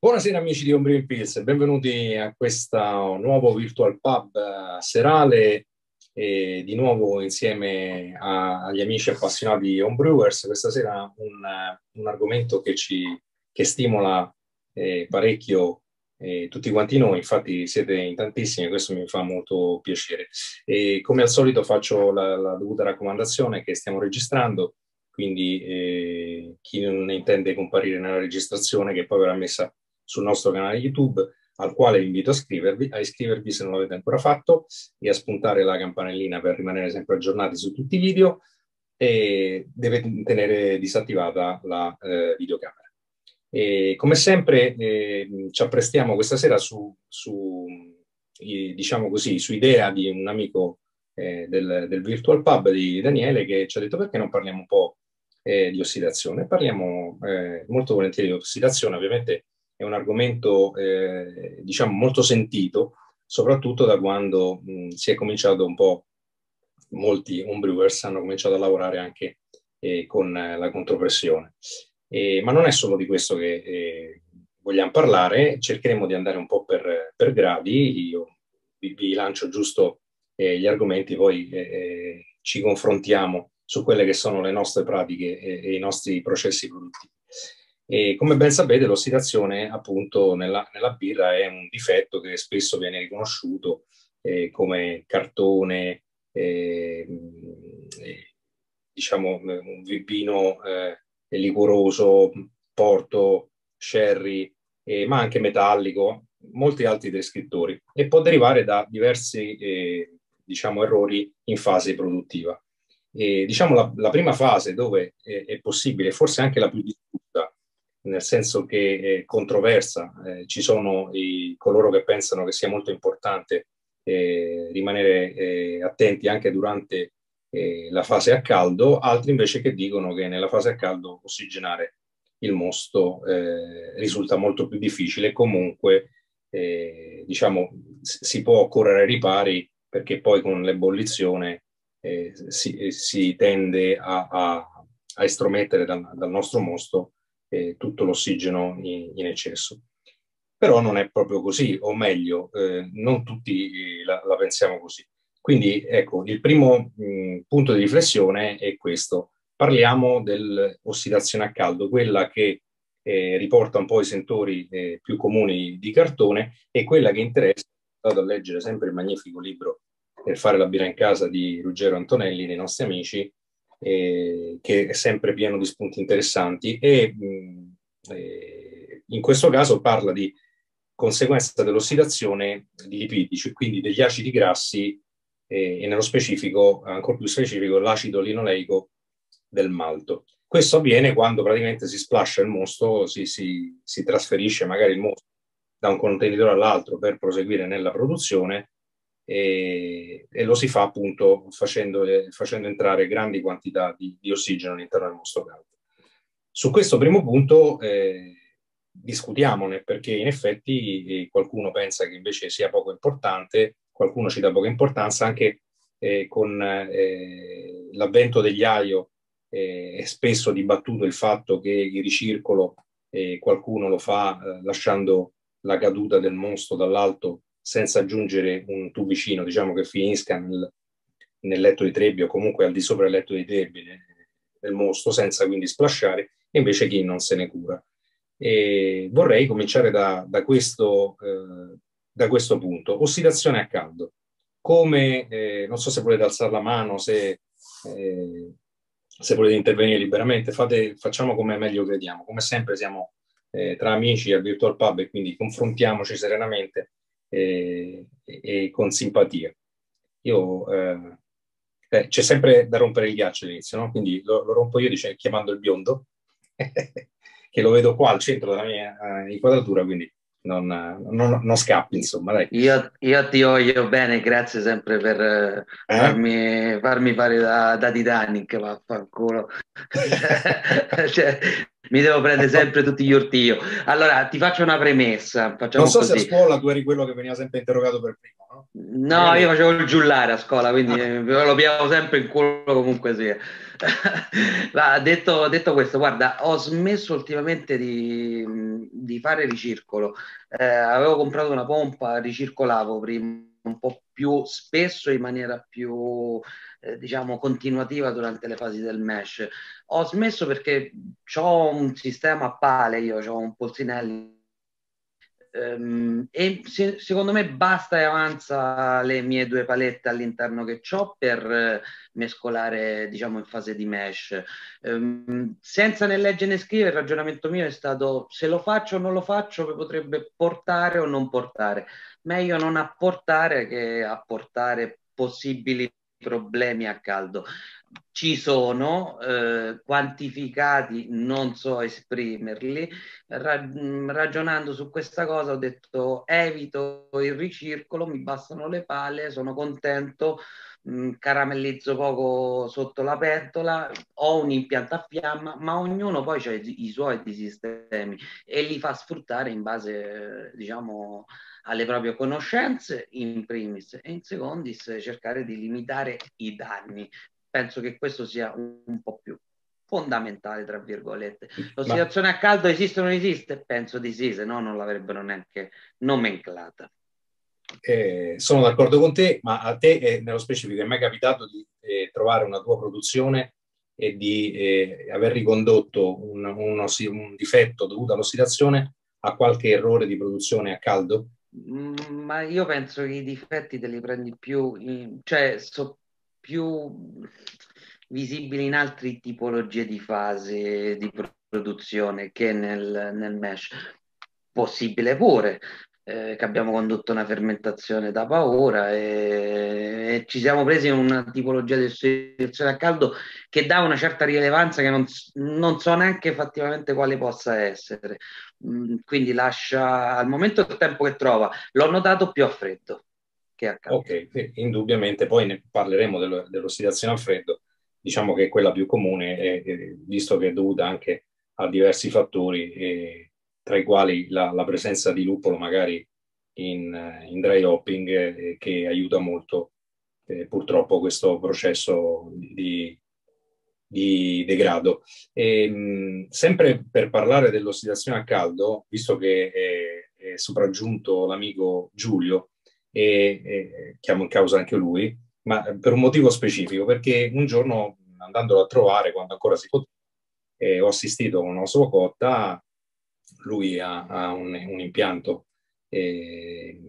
Buonasera amici di Ombril Pills, benvenuti a questo nuovo Virtual Pub serale e di nuovo insieme a, agli amici appassionati di Homebrewers. Questa sera un, un argomento che ci che stimola eh, parecchio eh, tutti quanti noi, infatti siete in tantissimi, questo mi fa molto piacere. E come al solito faccio la, la dovuta raccomandazione che stiamo registrando, quindi eh, chi non intende comparire nella registrazione che poi verrà messa sul nostro canale YouTube, al quale vi invito a iscrivervi, a iscrivervi se non l'avete ancora fatto e a spuntare la campanellina per rimanere sempre aggiornati su tutti i video e deve tenere disattivata la eh, videocamera. E come sempre eh, ci apprestiamo questa sera su, su diciamo così, su idea di un amico eh, del, del, Virtual Pub di Daniele che ci ha detto perché non parliamo un po' eh, di ossidazione. Parliamo eh, molto volentieri di ossidazione, ovviamente è un argomento eh, diciamo molto sentito, soprattutto da quando mh, si è cominciato un po', molti homebrewers hanno cominciato a lavorare anche eh, con la contropressione. Eh, ma non è solo di questo che eh, vogliamo parlare, cercheremo di andare un po' per, per gradi, io vi, vi lancio giusto eh, gli argomenti, poi eh, ci confrontiamo su quelle che sono le nostre pratiche e, e i nostri processi produttivi. E come ben sapete, l'ossidazione appunto nella, nella, birra è un difetto che spesso viene riconosciuto eh, come cartone, eh, diciamo un vino eh, liquoroso, porto, sherry, ma anche metallico, molti altri descrittori e può derivare da diversi eh, diciamo, errori in fase produttiva. E, diciamo la, la, prima fase dove è, è possibile, forse anche la più discussa, nel senso che è controversa, eh, ci sono i, coloro che pensano che sia molto importante eh, rimanere eh, attenti anche durante eh, la fase a caldo, altri invece che dicono che nella fase a caldo ossigenare il mosto eh, risulta molto più difficile, comunque eh, diciamo si può correre ai ripari perché poi con l'ebollizione si, si, tende a, a, a estromettere dal, dal nostro mosto eh, tutto l'ossigeno in, in, eccesso. Però non è proprio così, o meglio, eh, non tutti la, la, pensiamo così. Quindi ecco, il primo mh, punto di riflessione è questo. Parliamo dell'ossidazione a caldo, quella che eh, riporta un po' i sentori eh, più comuni di cartone e quella che interessa, vado a leggere sempre il magnifico libro Per fare la birra in casa di Ruggero Antonelli, dei nostri amici, eh, che è sempre pieno di spunti interessanti e mh, eh, in questo caso parla di conseguenza dell'ossidazione di lipidi, cioè quindi degli acidi grassi eh, e nello specifico, ancora più specifico, l'acido linoleico del malto. Questo avviene quando praticamente si splascia il mosto, si, si, si trasferisce magari il mosto da un contenitore all'altro per proseguire nella produzione e, e lo si fa appunto facendo, facendo entrare grandi quantità di, di, ossigeno all'interno del mosto caldo. Su questo primo punto eh, discutiamone perché in effetti eh, qualcuno pensa che invece sia poco importante, qualcuno ci dà poca importanza anche eh, con eh, l'avvento degli AIO eh, è spesso dibattuto il fatto che il ricircolo eh, qualcuno lo fa eh, lasciando la caduta del mosto dall'alto senza aggiungere un tubicino, diciamo che finisca nel, nel letto di trebbio o comunque al di sopra del letto di trebbio del mosto, senza quindi splasciare, e invece chi non se ne cura. E vorrei cominciare da, da, questo, eh, da questo punto. Ossidazione a caldo. Come, eh, non so se volete alzare la mano, se, eh, se volete intervenire liberamente, fate, facciamo come meglio crediamo. Come sempre siamo eh, tra amici al Virtual Pub e quindi confrontiamoci serenamente e, e con simpatia. Io, eh, eh, c'è sempre da rompere il ghiaccio all'inizio, no? quindi lo, lo rompo io dice, chiamando il biondo, che lo vedo qua al centro della mia uh, inquadratura, quindi non, non, non, scappi, insomma. Io, io, ti voglio bene, grazie sempre per eh? farmi, farmi, fare da, da Titanic, vaffanculo. cioè, mi devo prendere sempre tutti gli urti io. Allora, ti faccio una premessa. non so così. se a scuola tu eri quello che veniva sempre interrogato per primo, no? No, io facevo il giullare a scuola, quindi lo piavo sempre in culo comunque sia. Ma detto, detto, questo, guarda, ho smesso ultimamente di, di fare ricircolo. Eh, avevo comprato una pompa, ricircolavo prima un po' più spesso in maniera più eh, diciamo continuativa durante le fasi del mesh. Ho smesso perché ho un sistema a pale, io ho un polsinelli. Um, e se, secondo me basta e avanza le mie due palette all'interno che ho per uh, mescolare diciamo in fase di mesh. Um, senza né leggere né scrivere il ragionamento mio è stato se lo faccio o non lo faccio potrebbe portare o non portare. Meglio non apportare che apportare possibili problemi a caldo. Ci sono, eh, quantificati non so esprimerli, Ra- mm, ragionando su questa cosa ho detto evito il ricircolo, mi bastano le pale, sono contento, mh, mm, caramellizzo poco sotto la pentola, ho un impianto a fiamma, ma ognuno poi ha i, i suoi sistemi e li fa sfruttare in base, diciamo, alle proprie conoscenze in primis e in secondis cercare di limitare i danni penso che questo sia un, un po' più fondamentale, tra virgolette. L'ossidazione Ma... a caldo esiste o non esiste? Penso di sì, se no non l'avrebbero neanche nomenclata. Eh, sono d'accordo con te, ma a te eh, nello specifico è mai capitato di eh, trovare una tua produzione e di eh, aver ricondotto un, un, un, difetto dovuto all'ossidazione a qualche errore di produzione a caldo? Mm, ma io penso che i difetti te li prendi più, in, cioè so, più visibili in altre tipologie di fase di produzione che nel, nel mesh. Possibile pure, eh, che abbiamo condotto una fermentazione da paura e, e ci siamo presi una tipologia di ossidazione a caldo che dà una certa rilevanza che non, non so neanche effettivamente quale possa essere. Mm, quindi lascia al momento il tempo che trova. L'ho notato più a freddo che accade. Ok, indubbiamente poi ne parleremo dello, dell'ossidazione al freddo, diciamo che è quella più comune, è, visto che è dovuta anche a diversi fattori, e, tra i quali la, la, presenza di luppolo magari in, in dry hopping eh, che aiuta molto eh, purtroppo questo processo di, di degrado. E, mh, sempre per parlare dell'ossidazione a caldo, visto che è, è sopraggiunto l'amico Giulio, e, e chiamo in causa anche lui, ma per un motivo specifico, perché un giorno andandolo a trovare, quando ancora si poteva, eh, ho assistito con una sua cotta, lui ha, ha un, un, impianto eh,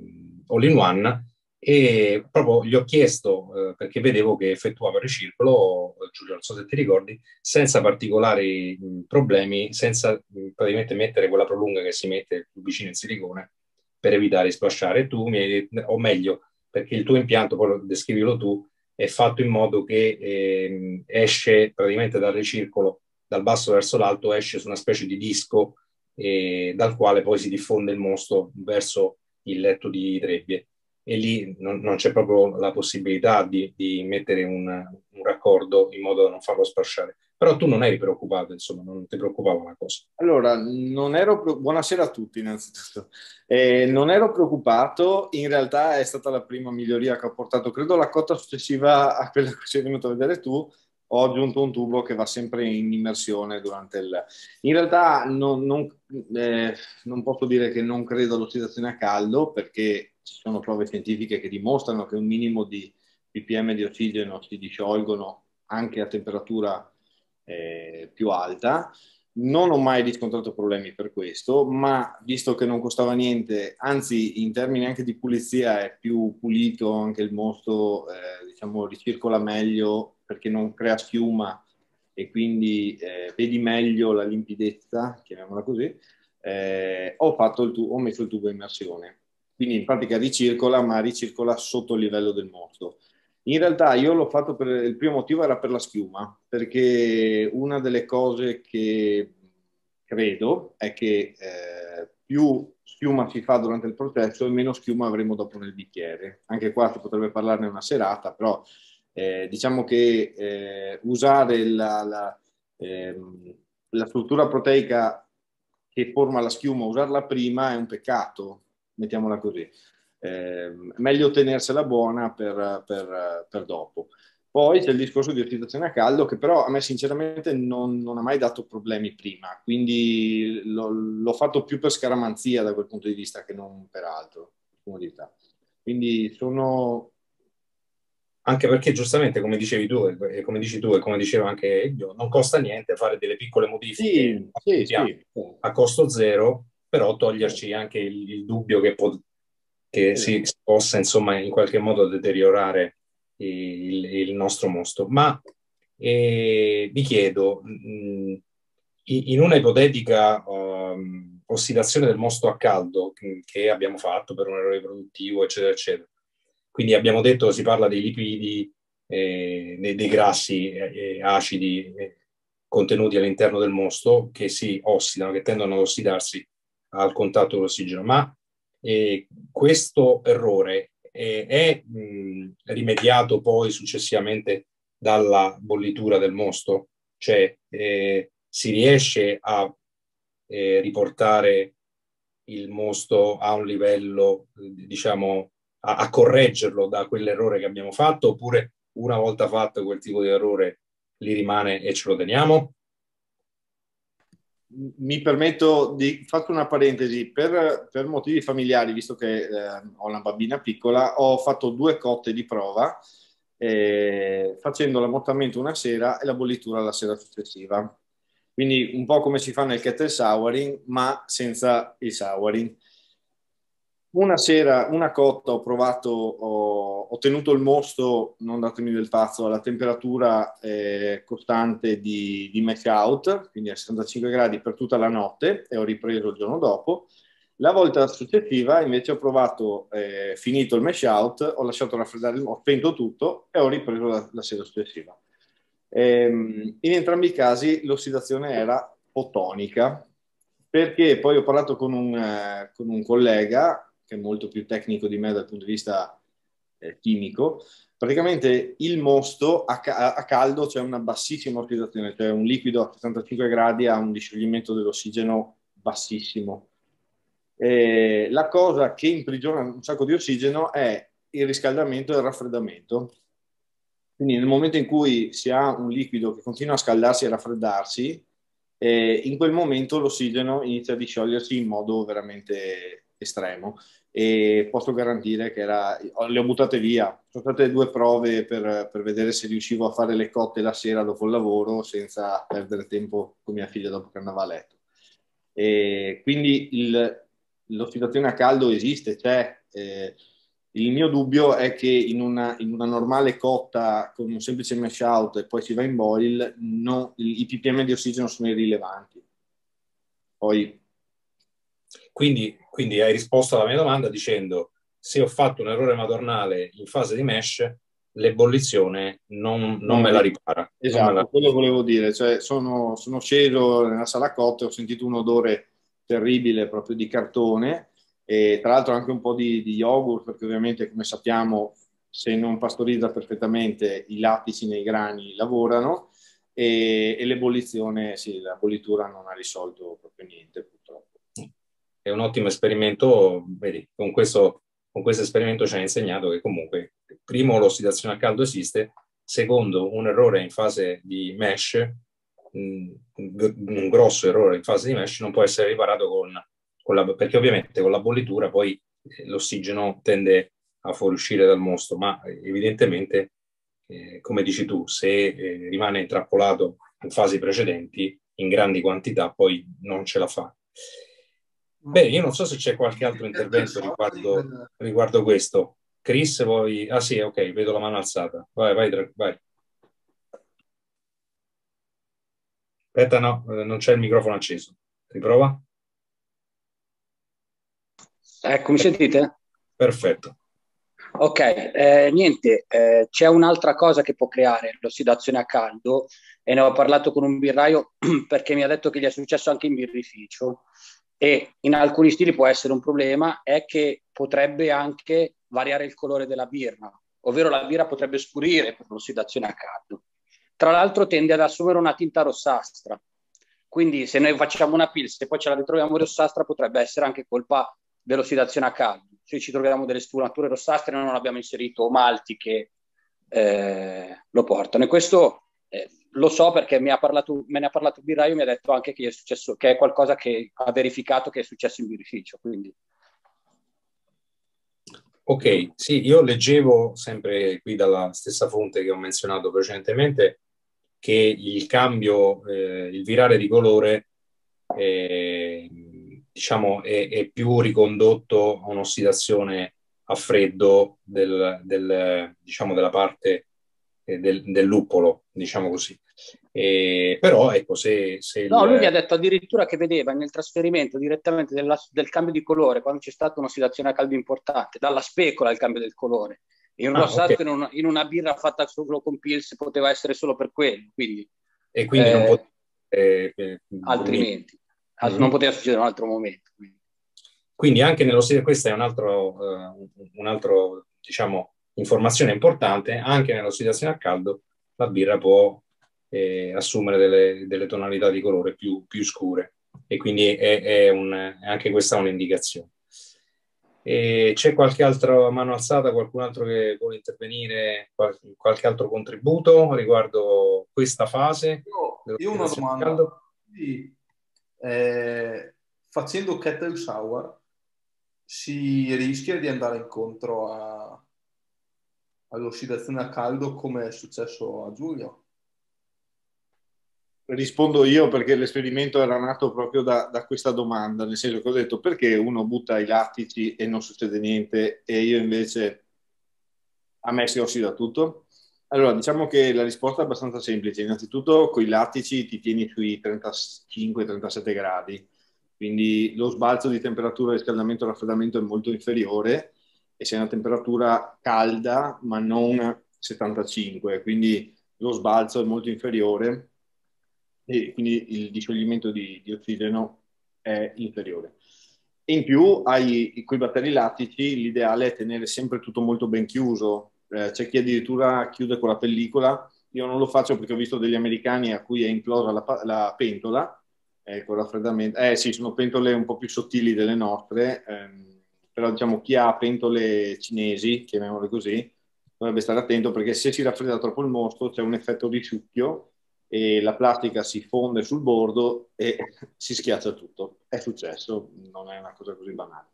all-in-one e proprio gli ho chiesto, eh, perché vedevo che effettuava il ricircolo, Giulio, non so se ti ricordi, senza particolari mh, problemi, senza mh, praticamente mettere quella prolunga che si mette più vicino in silicone, per evitare di splasciare. Tu mi hai o meglio, perché il tuo impianto, poi descrivilo tu, è fatto in modo che eh, esce praticamente dal ricircolo, dal basso verso l'alto, esce su una specie di disco eh, dal quale poi si diffonde il mosto verso il letto di trebbie. E lì non, non c'è proprio la possibilità di, di mettere un, un, raccordo in modo da non farlo splasciare. Però tu non eri preoccupato, insomma, non ti preoccupava la cosa. Allora, non ero... Buonasera a tutti innanzitutto. Eh, non ero preoccupato, in realtà è stata la prima miglioria che ho portato, credo la cotta successiva a quella che sei venuto a vedere tu, ho aggiunto un tubo che va sempre in immersione durante il... In realtà non, non, eh, non posso dire che non credo all'ossidazione a caldo perché ci sono prove scientifiche che dimostrano che un minimo di ppm di ossigeno si disciolgono anche a temperatura eh, più alta. Non ho mai riscontrato problemi per questo, ma visto che non costava niente, anzi in termini anche di pulizia è più pulito, anche il mosto eh, diciamo ricircola meglio perché non crea schiuma e quindi eh, vedi meglio la limpidezza, chiamiamola così, eh, ho, tu- ho messo il tubo immersione. Quindi in pratica ricircola, ma ricircola sotto il livello del mosto. In realtà io l'ho fatto per il primo motivo era per la schiuma, perché una delle cose che credo è che eh, più schiuma si fa durante il processo e meno schiuma avremo dopo nel bicchiere. Anche qua si potrebbe parlarne una serata, però eh, diciamo che eh, usare la, la, ehm, la struttura proteica che forma la schiuma, usarla prima è un peccato, mettiamola così. Eh, meglio tenersela buona per, per, per, dopo. Poi c'è il discorso di ossidazione a caldo che però a me sinceramente non, non ha mai dato problemi prima, quindi l'ho, l'ho, fatto più per scaramanzia da quel punto di vista che non per altro, comodità. Quindi sono... Anche perché giustamente, come dicevi tu, e come dici tu e come dicevo anche io, non costa niente fare delle piccole modifiche sì, sì, a costo zero, però toglierci anche il, il dubbio che, po- che si possa insomma in qualche modo deteriorare il, il nostro mostro. Ma eh, vi chiedo, mh, in una ipotetica um, ossidazione del mosto a caldo che abbiamo fatto per un errore produttivo, eccetera, eccetera, quindi abbiamo detto si parla dei lipidi, eh, dei, grassi eh, acidi eh, contenuti all'interno del mosto che si ossidano, che tendono ad ossidarsi al contatto con l'ossigeno, ma eh, questo errore eh, è mh, rimediato poi successivamente dalla bollitura del mosto, cioè si riesce a riportare il mosto a un livello, diciamo, a, a, correggerlo da quell'errore che abbiamo fatto, oppure una volta fatto quel tipo di errore li rimane e ce lo teniamo? mi permetto di fare una parentesi per, per, motivi familiari, visto che eh, ho una bambina piccola, ho fatto due cotte di prova eh, facendo l'ammortamento una sera e la bollitura la sera successiva. Quindi un po' come si fa nel kettle souring, ma senza il souring. Una sera, una cotta, ho provato, ho, ho tenuto il mosto, non datemi del pazzo, alla temperatura eh, costante di, di mash out, quindi a 65 gradi per tutta la notte e ho ripreso il giorno dopo. La volta successiva invece ho provato, eh, finito il mesh out, ho lasciato raffreddare, ho spento tutto e ho ripreso la, la sera successiva. Ehm, in entrambi i casi l'ossidazione era fotonica, perché poi ho parlato con un, eh, con un collega che è molto più tecnico di me dal punto di vista eh, chimico, praticamente il mosto a, ca- a, caldo c'è una bassissima ossidazione, cioè un liquido a 75 gradi ha un discioglimento dell'ossigeno bassissimo. E la cosa che imprigiona un sacco di ossigeno è il riscaldamento e il raffreddamento. Quindi nel momento in cui si ha un liquido che continua a scaldarsi e raffreddarsi, eh, in quel momento l'ossigeno inizia a disciogliersi in modo veramente estremo e posso garantire che era, le ho buttate via. Sono state due prove per, per, vedere se riuscivo a fare le cotte la sera dopo il lavoro senza perdere tempo con mia figlia dopo che andava a letto. E quindi il, l'ossidazione a caldo esiste, c'è. Eh, il mio dubbio è che in una, in una, normale cotta con un semplice mesh out e poi si va in boil, no, i ppm di ossigeno sono irrilevanti. Poi quindi, quindi hai risposto alla mia domanda dicendo se ho fatto un errore madornale in fase di mesh, l'ebollizione non, non me la ripara. Esatto, la... quello volevo dire. Cioè, sono, sono sceso nella sala cotta e ho sentito un odore terribile proprio di cartone e tra l'altro anche un po' di, di yogurt perché ovviamente come sappiamo se non pastorizza perfettamente i lattici nei grani lavorano e, e l'ebollizione, sì, la bollitura non ha risolto proprio niente è un ottimo esperimento, vedi, con questo, con questo esperimento ci ha insegnato che comunque, primo, l'ossidazione a caldo esiste, secondo, un errore in fase di mesh, un grosso errore in fase di mesh non può essere riparato con, con la, perché ovviamente con la bollitura poi eh, l'ossigeno tende a fuoriuscire dal mostro, ma evidentemente, eh, come dici tu, se eh, rimane intrappolato in fasi precedenti in grandi quantità, poi non ce la fa. Beh, io non so se c'è qualche altro intervento riguardo, riguardo questo. Chris, vuoi... Ah sì, ok, vedo la mano alzata. Vai, vai, vai. Aspetta, no, eh, non c'è il microfono acceso. Riprova. Ecco, mi sentite? Perfetto. Ok, eh, niente, eh, c'è un'altra cosa che può creare l'ossidazione a caldo e ne ho parlato con un birraio perché mi ha detto che gli è successo anche in birrificio e in alcuni stili può essere un problema, è che potrebbe anche variare il colore della birra, ovvero la birra potrebbe scurire per l'ossidazione a caldo. Tra l'altro tende ad assumere una tinta rossastra. Quindi se noi facciamo una pils e poi ce la ritroviamo rossastra potrebbe essere anche colpa dell'ossidazione a caldo. Se ci troviamo delle sfumature rossastre non abbiamo inserito malti che eh, lo portano. E questo eh, lo so perché parlato, me ne ha parlato il birraio e mi ha detto anche che è, successo, che è qualcosa che ha verificato che è successo in birrificio. Quindi. Ok, sì, io leggevo sempre qui dalla stessa fonte che ho menzionato precedentemente che il cambio, eh, il virare di colore, eh, diciamo, è, è, più ricondotto a un'ossidazione a freddo del, del, diciamo, della parte del, del, luppolo, diciamo così. Eh, però ecco, se, se No, il... lui mi ha detto addirittura che vedeva nel trasferimento direttamente della, del cambio di colore, quando c'è stata un'ossidazione a caldo importante, dalla specola il cambio del colore. In un ah, okay. in, una, in, una, birra fatta solo con Pils poteva essere solo per quello. Quindi, e quindi eh, non pot- eh, eh, altrimenti. Mm-hmm. Non poteva succedere un altro momento. Quindi, quindi anche nello stile, questa è un altro, uh, un altro diciamo, informazione importante, anche nell'ossidazione a caldo la birra può eh, assumere delle, delle, tonalità di colore più, più scure e quindi è, è, un, è anche questa un'indicazione. E c'è qualche altra mano alzata, qualcun altro che vuole intervenire, qualche, qualche altro contributo riguardo questa fase? Io, io una domanda. Quindi, eh, facendo kettle sour si rischia di andare incontro a, all'ossidazione a caldo come è successo a Giulio? Rispondo io perché l'esperimento era nato proprio da, da, questa domanda, nel senso che ho detto perché uno butta i lattici e non succede niente e io invece a me si ossida tutto? Allora, diciamo che la risposta è abbastanza semplice. Innanzitutto, con i lattici ti tieni sui 35-37 gradi, quindi lo sbalzo di temperatura, riscaldamento e raffreddamento è molto inferiore e sei a una temperatura calda, ma non 75, quindi lo sbalzo è molto inferiore e quindi il discioglimento di, di ossigeno è inferiore. In più, hai, con i batteri lattici, l'ideale è tenere sempre tutto molto ben chiuso. Eh, c'è chi addirittura chiude con la pellicola. Io non lo faccio perché ho visto degli americani a cui è implosa la, la pentola eh, con raffreddamento. Eh sì, sono pentole un po' più sottili delle nostre, ehm, però diciamo chi ha pentole cinesi, chiamiamole così, dovrebbe stare attento perché se si raffredda troppo il mosto c'è un effetto di succhio e la plastica si fonde sul bordo e si schiaccia tutto. È successo, non è una cosa così banale.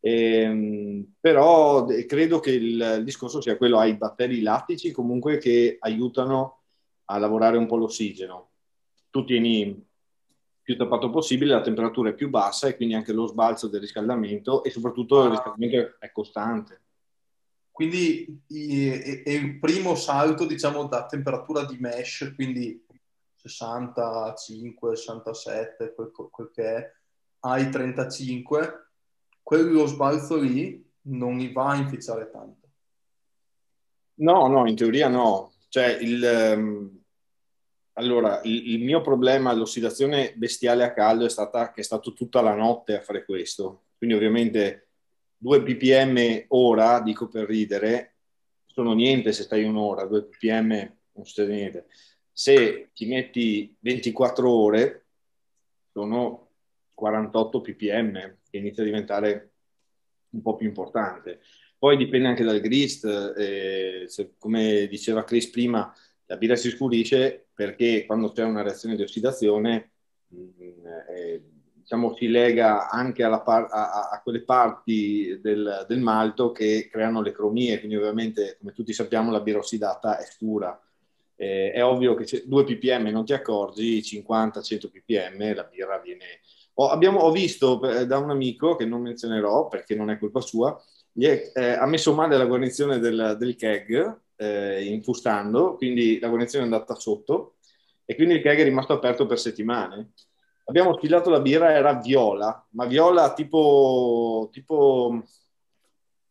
Ehm, però credo che il, discorso sia quello, hai batteri lattici comunque che aiutano a lavorare un po' l'ossigeno. Tu tieni più tappato possibile, la temperatura è più bassa e quindi anche lo sbalzo del riscaldamento e soprattutto il riscaldamento è costante. Quindi è il primo salto, diciamo, da temperatura di mesh, quindi 65, 67, quel, quel che è, ai 35, quello sbalzo lì non mi va a inficiare tanto. No, no, in teoria no. Cioè, il, um, allora, il, il, mio problema all'ossidazione bestiale a caldo è stata che è stato tutta la notte a fare questo. Quindi ovviamente 2 ppm ora, dico per ridere, sono niente se stai un'ora, 2 ppm non succede niente. Se ti metti 24 ore, sono 48 ppm, che inizia a diventare un po' più importante. Poi dipende anche dal grist, eh, se, come diceva Chris prima, la birra si scurisce perché quando c'è una reazione di ossidazione mm, eh, diciamo, si lega anche par- a, a, quelle parti del, del, malto che creano le cromie, quindi ovviamente come tutti sappiamo la birra ossidata è scura. Eh, è ovvio che se 2 ppm non ti accorgi, 50-100 ppm la birra viene... Ho, abbiamo, ho visto eh, da un amico, che non menzionerò perché non è colpa sua, è, eh, ha messo male la guarnizione del, del keg eh, infustando, quindi la guarnizione è andata sotto e quindi il keg è rimasto aperto per settimane abbiamo sfilato la birra, era viola, ma viola tipo, tipo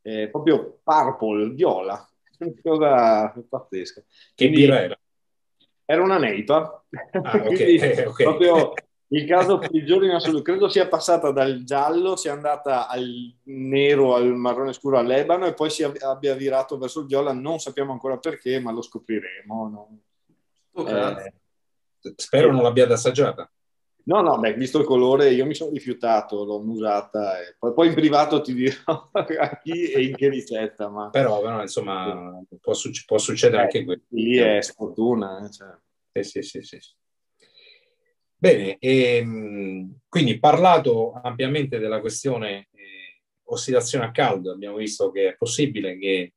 eh, proprio purple, viola. Una cosa pazzesca. Che Quindi, birra era? Era una neipa. Ah, okay. okay. proprio il caso peggiore in assoluto. Credo sia passata dal giallo, sia andata al nero, al marrone scuro, all'ebano e poi si abbia virato verso il viola. Non sappiamo ancora perché, ma lo scopriremo. No? Oh, eh, Spero non l'abbiate assaggiata. No, no, beh, visto il colore, io mi sono rifiutato, l'ho usata. E poi, poi, in privato ti dirò a chi e in che ricetta. Ma... Però, però insomma, può, succ- può succedere eh, anche questo. Lì è sfortuna. Eh, cioè. sì, sì, sì, sì. Bene, e, ehm, quindi parlato ampiamente della questione eh, ossidazione a caldo, abbiamo visto che è possibile che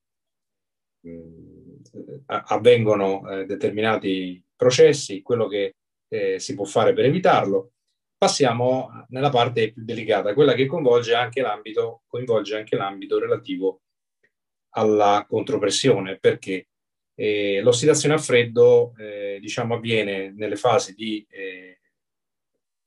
mh, mm, avvengono eh, determinati processi, quello che eh, si può fare per evitarlo. Passiamo nella parte più delicata, quella che coinvolge anche l'ambito, coinvolge anche l'ambito relativo alla contropressione, perché eh, l'ossidazione a freddo eh, diciamo, avviene nelle fasi di eh,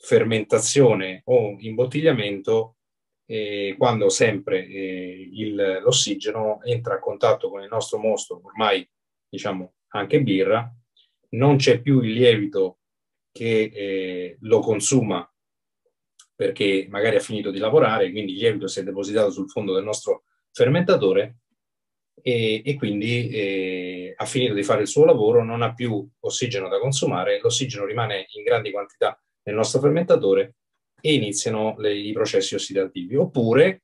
fermentazione o imbottigliamento eh, quando sempre eh, il, l'ossigeno entra a contatto con il nostro mostro, ormai diciamo anche birra, non c'è più il lievito che eh, lo consuma perché magari ha finito di lavorare, quindi il lievito si è depositato sul fondo del nostro fermentatore e, e quindi eh, ha finito di fare il suo lavoro, non ha più ossigeno da consumare, l'ossigeno rimane in grandi quantità nel nostro fermentatore e iniziano le, i processi ossidativi. Oppure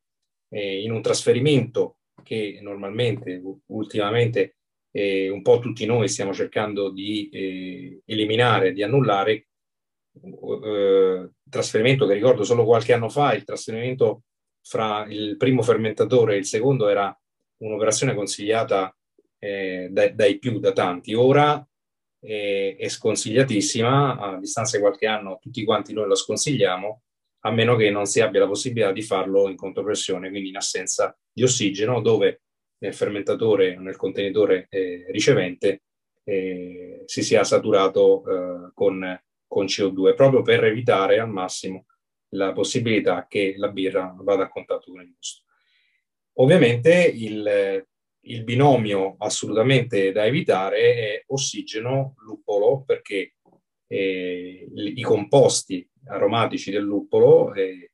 eh, in un trasferimento che normalmente, ultimamente, eh, un po' tutti noi stiamo cercando di eh, eliminare, di annullare, eh, trasferimento che ricordo solo qualche anno fa, il trasferimento fra il primo fermentatore e il secondo era un'operazione consigliata eh, dai, dai più, da tanti. Ora eh, è sconsigliatissima, a distanza di qualche anno tutti quanti noi la sconsigliamo, a meno che non si abbia la possibilità di farlo in contropressione, quindi in assenza di ossigeno, dove nel fermentatore nel contenitore eh, ricevente eh, si sia saturato eh, con, con, CO2, proprio per evitare al massimo la possibilità che la birra vada a contatto con il gusto. Ovviamente il, il binomio assolutamente da evitare è ossigeno-luppolo perché eh, i composti aromatici del luppolo eh,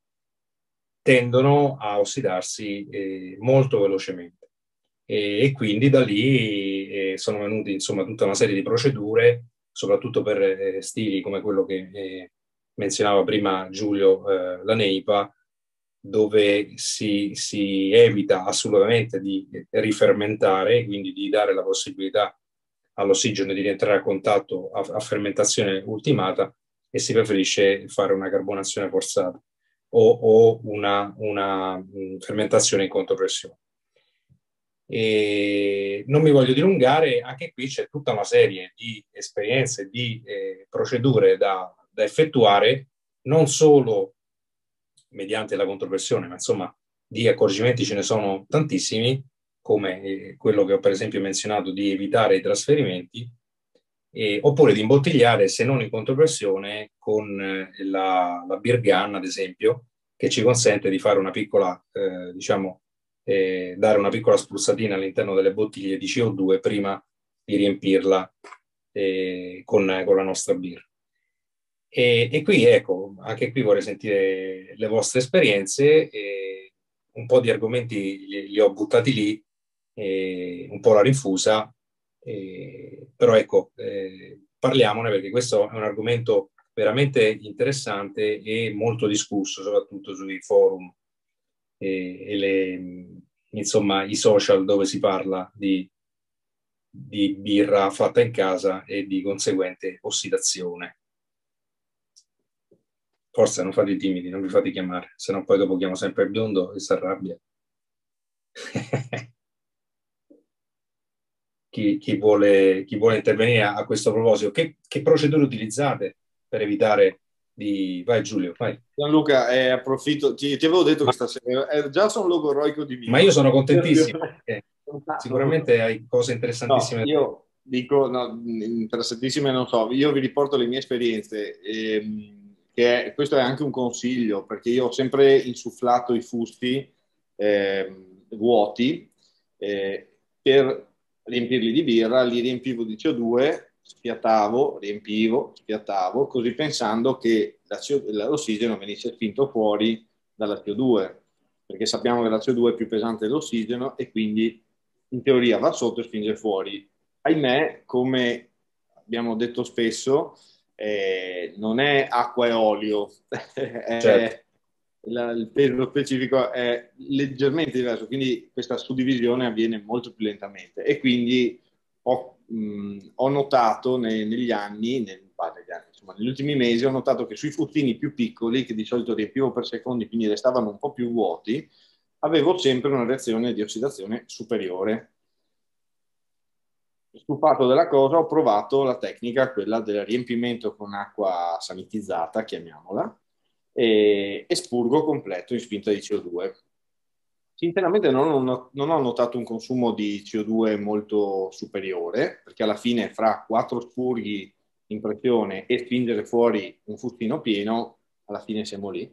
tendono a ossidarsi eh, molto velocemente. E, e quindi da lì eh, sono venute insomma tutta una serie di procedure, soprattutto per eh, stili come quello che eh, menzionava prima Giulio, eh, la Neipa, dove si, si, evita assolutamente di rifermentare, quindi di dare la possibilità all'ossigeno di rientrare a contatto a, a fermentazione ultimata e si preferisce fare una carbonazione forzata o, o una, una, una fermentazione in contropressione. E non mi voglio dilungare, anche qui c'è tutta una serie di esperienze, di eh, procedure da, da, effettuare, non solo mediante la contropressione, ma insomma di accorgimenti ce ne sono tantissimi, come eh, quello che ho per esempio menzionato di evitare i trasferimenti, eh, oppure di imbottigliare, se non in contropressione, con eh, la, la beer gun, ad esempio, che ci consente di fare una piccola, eh, diciamo, eh, dare una piccola spruzzatina all'interno delle bottiglie di CO2 prima di riempirla con, con, la nostra birra. E, e, qui, ecco, anche qui vorrei sentire le vostre esperienze, un po' di argomenti li, li ho buttati lì, un po' la rinfusa, però ecco, eh, parliamone perché questo è un argomento veramente interessante e molto discusso, soprattutto sui forum e, e le, insomma, i social dove si parla di, di birra fatta in casa e di conseguente ossidazione. Forse non fate i timidi, non vi fate chiamare, se no poi dopo chiamo sempre il biondo e si arrabbia. chi, chi, vuole, chi, vuole, intervenire a, questo proposito? Che, che procedure utilizzate per evitare di... Vai Giulio, vai. Gianluca, eh, approfitto, ti, ti, avevo detto ma... questa sera, eh, già sono logoroico di me. Ma io sono contentissimo, sicuramente hai cose interessantissime. No, io dico, no, interessantissime non so, io vi riporto le mie esperienze, ehm, che è, questo è anche un consiglio, perché io ho sempre insufflato i fusti eh, vuoti eh, per riempirli di birra, li riempivo di CO2 spiattavo, riempivo, spiattavo, così pensando che l'ossigeno venisse spinto fuori dalla CO2, perché sappiamo che la CO2 è più pesante dell'ossigeno e quindi in teoria va sotto e spinge fuori. Ahimè, come abbiamo detto spesso, eh, non è acqua e olio, è, certo. la, il peso specifico è leggermente diverso, quindi questa suddivisione avviene molto più lentamente e quindi ho, mh, ho notato nei, negli anni, nel, negli anni insomma, negli ultimi mesi ho notato che sui fustini più piccoli, che di solito riempivo per secondi, quindi restavano un po' più vuoti, avevo sempre una reazione di ossidazione superiore. Stupato della cosa, ho provato la tecnica, quella del riempimento con acqua sanitizzata, chiamiamola, e, e spurgo completo in spinta di CO2. Sinceramente non ho, non ho, notato un consumo di CO2 molto superiore, perché alla fine fra quattro spurghi in pressione e spingere fuori un fustino pieno, alla fine siamo lì.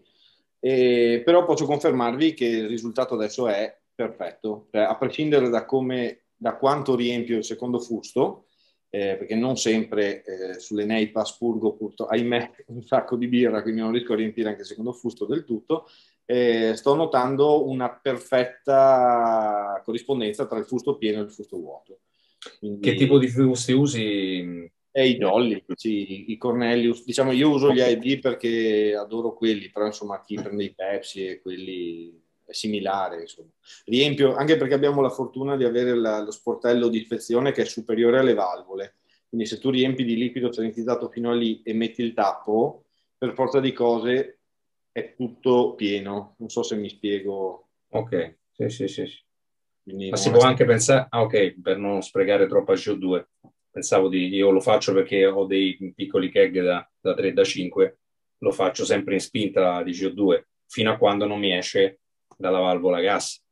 E, però posso confermarvi che il risultato adesso è perfetto, cioè, a prescindere da, come, da quanto riempio il secondo fusto, eh, perché non sempre eh, sulle Neipa spurgo, purtroppo, ahimè, un sacco di birra, quindi non riesco a riempire anche il secondo fusto del tutto, eh, sto notando una perfetta corrispondenza tra il fusto pieno e il fusto vuoto. Quindi... Che tipo di fusti usi? E i Jolly, sì, i Cornelius. Diciamo, io uso gli AEB perché adoro quelli, però insomma chi prende i Pepsi e quelli similare. Insomma. Riempio, anche perché abbiamo la fortuna di avere la, lo sportello di ispezione che è superiore alle valvole. Quindi se tu riempi di liquido sanitizzato fino a lì e metti il tappo, per forza di cose è tutto pieno. Non so se mi spiego. Ok, sì, sì, sì. Quindi Ma si può anche pensare, ah, ok, per non sprecare troppa CO2 pensavo di, io lo faccio perché ho dei piccoli keg da, da 3 da 5, lo faccio sempre in spinta di CO2 fino a quando non mi esce dalla valvola gas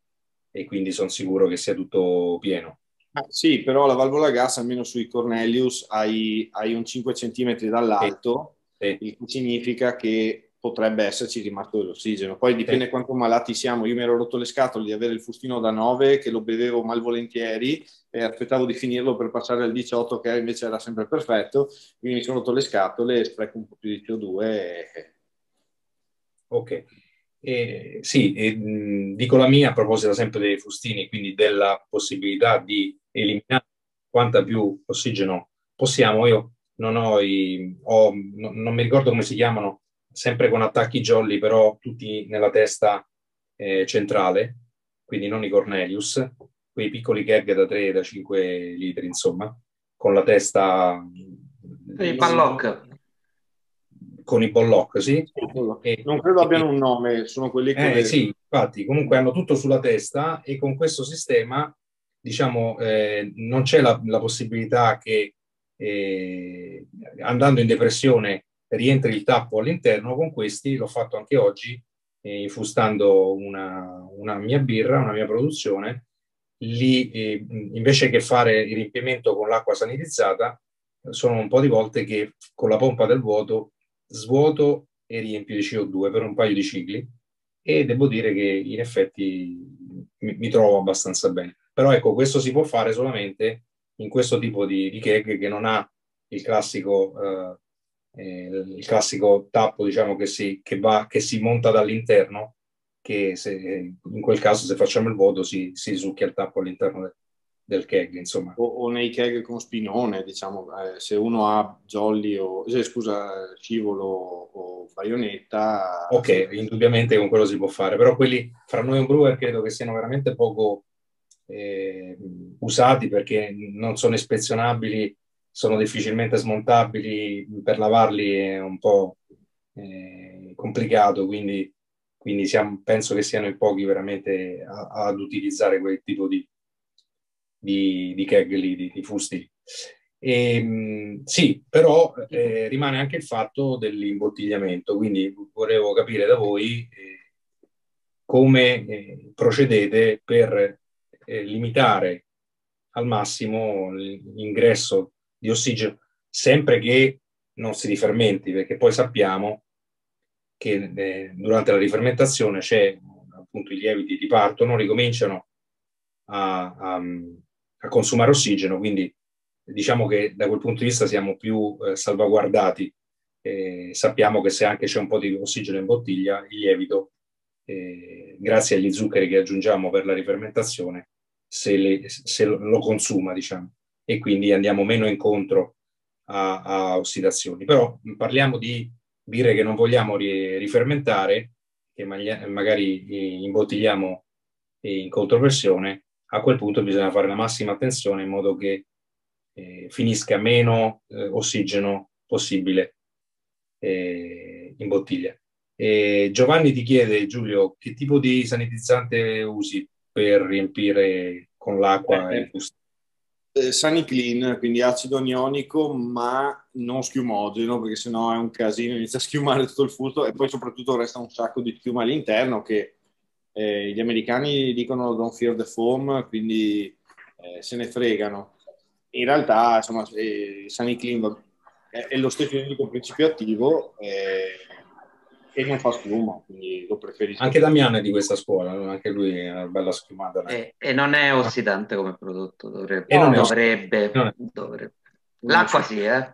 e quindi sono sicuro che sia tutto pieno. Ah, sì, però la valvola gas, almeno sui Cornelius, hai, hai un 5 cm dall'alto, sì. il che significa che potrebbe esserci rimasto dell'ossigeno. Poi dipende sì. quanto malati siamo. Io mi ero rotto le scatole di avere il fustino da 9 che lo bevevo malvolentieri e aspettavo di finirlo per passare al 18 che invece era sempre perfetto, quindi mi sono rotto le scatole e spreco un po' più di CO2. E... Ok. Eh, sì, eh, dico la mia a proposito sempre dei fustini, quindi della possibilità di eliminare quanta più ossigeno possiamo. Io non ho, i, ho no, non mi ricordo come si chiamano, sempre con attacchi jolly, però tutti nella testa eh, centrale, quindi non i Cornelius, quei piccoli gag da 3 da 5 litri, insomma, con la testa... I Balloc. Con i Bollock, sì. Non credo abbiano un nome, sono quelli che... Eh, sì, infatti, comunque hanno tutto sulla testa e con questo sistema, diciamo, eh, non c'è la, la possibilità che eh, andando in depressione rientri il tappo all'interno, con questi l'ho fatto anche oggi, eh, infustando una, una, mia birra, una mia produzione, lì eh, invece che fare il riempimento con l'acqua sanitizzata, sono un po' di volte che con la pompa del vuoto svuoto e riempio di CO2 per un paio di cicli e devo dire che in effetti mi, mi trovo abbastanza bene. Però ecco, questo si può fare solamente in questo tipo di, di keg che non ha il classico eh, eh, il classico tappo diciamo che si, che, va, che si monta dall'interno, che se, in quel caso se facciamo il voto si, si succhia il tappo all'interno del, del keg, insomma. O, o, nei keg con spinone, diciamo, eh, se uno ha jolly o, eh, scusa, scivolo o baionetta. Ok, indubbiamente con quello si può fare, però quelli fra noi un brewer credo che siano veramente poco eh, usati perché non sono ispezionabili sono difficilmente smontabili, per lavarli è un po' eh, complicato, quindi, quindi siamo, penso che siano i pochi veramente a, ad utilizzare quel tipo di, di, di keg lì, di, di fusti. E, ehm, sì, però eh, rimane anche il fatto dell'imbottigliamento, quindi volevo capire da voi eh, come eh, procedete per eh, limitare al massimo l'ingresso di ossigeno, sempre che non si rifermenti, perché poi sappiamo che eh, durante la rifermentazione c'è appunto i lieviti ripartono, ricominciano a, a, a, consumare ossigeno, quindi diciamo che da quel punto di vista siamo più eh, salvaguardati. Eh, sappiamo che se anche c'è un po' di ossigeno in bottiglia, il lievito, eh, grazie agli zuccheri che aggiungiamo per la rifermentazione, se, le, se lo consuma, diciamo e quindi andiamo meno incontro a, a ossidazioni. Però parliamo di birre che non vogliamo rifermentare, che magari imbottigliamo in controversione, a quel punto bisogna fare la massima attenzione in modo che eh, finisca meno eh, ossigeno possibile eh, in bottiglia. E Giovanni ti chiede, Giulio, che tipo di sanitizzante usi per riempire con l'acqua eh, il gusto? Eh, Sunny Clean, quindi acido anionico, ma non schiumogeno, perché sennò è un casino, inizia a schiumare tutto il fusto e poi soprattutto resta un sacco di schiuma all'interno che eh, gli americani dicono don't fear the foam, quindi eh, se ne fregano. In realtà, insomma, eh, Sunny Clean è, è, lo stesso identico principio attivo eh, e non fa schiuma, quindi lo preferisco. Anche Damiano è di questa scuola, anche lui è una bella schiumata. E, e, non è ossidante come prodotto, dovrebbe. No, dovrebbe, dovrebbe. L'acqua sì, eh.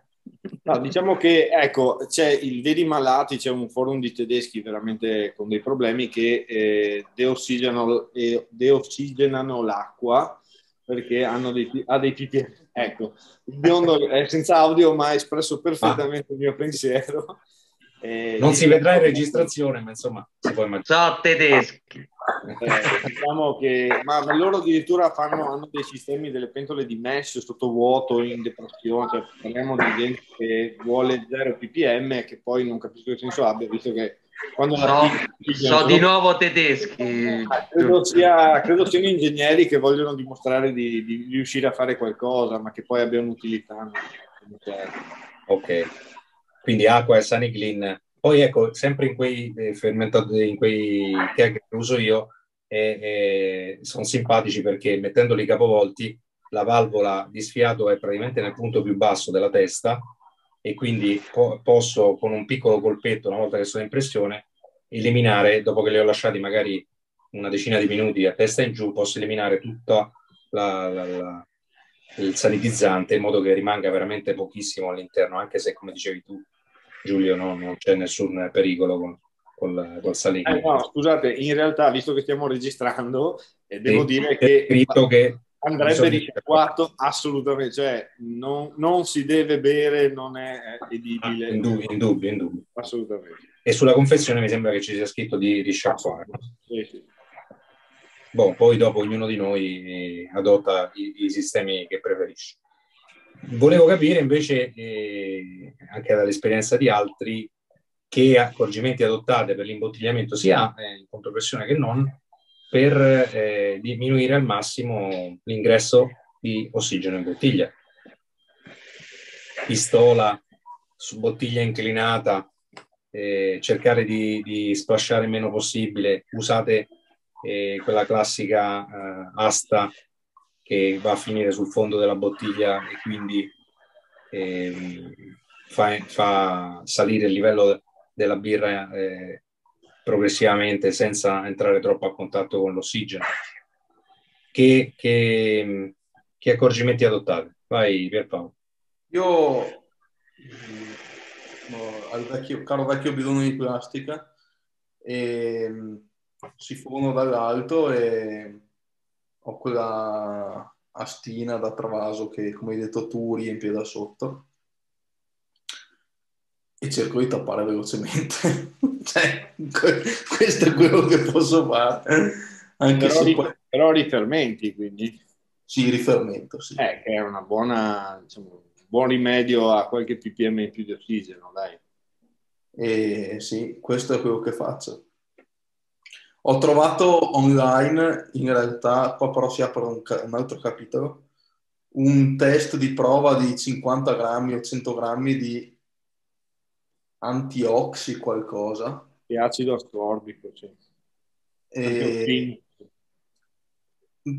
No, diciamo che ecco, c'è il Veri Malati, c'è un forum di tedeschi veramente con dei problemi che eh, deossigenano, eh, deossigenano l'acqua perché hanno dei, ha dei tipi. Ecco, il biondo è senza audio, ma ha espresso perfettamente ah. il mio pensiero. Eh, non si vedrà in registrazione, ma insomma, si può immaginare. So tedeschi. Eh, diciamo che, ma loro addirittura fanno, hanno dei sistemi, delle pentole di mesh sotto vuoto in depressione, cioè parliamo di gente che vuole 0 ppm e che poi non capisco che senso abbia, visto che quando so, so di nuovo tedeschi. Credo, sia, credo siano ingegneri che vogliono dimostrare di, di, riuscire a fare qualcosa, ma che poi abbiano utilità. Ok, quindi acqua e Sunny Clean. Poi ecco, sempre in quei eh, fermentatori, in quei che uso io, eh, eh, sono simpatici perché mettendoli capovolti, la valvola di sfiato è praticamente nel punto più basso della testa e quindi po- posso con un piccolo colpetto, una volta che sono in pressione, eliminare, dopo che li ho lasciati magari una decina di minuti a testa in giù, posso eliminare tutto il sanitizzante in modo che rimanga veramente pochissimo all'interno, anche se come dicevi tu Giulio no, non c'è nessun pericolo con, col, col Saligno. Eh no, scusate, in realtà, visto che stiamo registrando, eh, devo sì, dire che, che andrebbe risciacquato assolutamente, cioè non, non, si deve bere, non è edibile. Ah, in dubbio, in dubbio, in dubbio. Assolutamente. E sulla confessione mi sembra che ci sia scritto di risciacquare. Sì, sì. Boh, poi dopo ognuno di noi adotta i, i sistemi che preferisce. Volevo capire invece, eh, anche dall'esperienza di altri, che accorgimenti adottate per l'imbottigliamento sia eh, in contropressione che non, per eh, diminuire al massimo l'ingresso di ossigeno in bottiglia. Pistola su bottiglia inclinata, eh, cercare di, di splasciare il meno possibile, usate eh, quella classica eh, asta che va a finire sul fondo della bottiglia e quindi eh, fa, fa, salire il livello della birra eh, progressivamente senza entrare troppo a contatto con l'ossigeno. Che, che, che accorgimenti adottate? Vai Pierpaolo. Io no, al vecchio, caro vecchio bidone di plastica e, sifono dall'alto e ho quella astina da travaso che, come hai detto tu, riempie da sotto e cerco di tappare velocemente. cioè, questo è quello che posso fare. Anche però, se poi... però rifermenti, quindi. Sì, rifermento, sì. Eh, che è una buona, diciamo, un buon rimedio a qualche ppm in più di ossigeno, dai. E sì, questo è quello che faccio. Ho trovato online, in realtà, qua però si apre un, un, altro capitolo, un test di prova di 50 grammi o 100 grammi di antioxi qualcosa. Di acido ascorbico, cioè. e...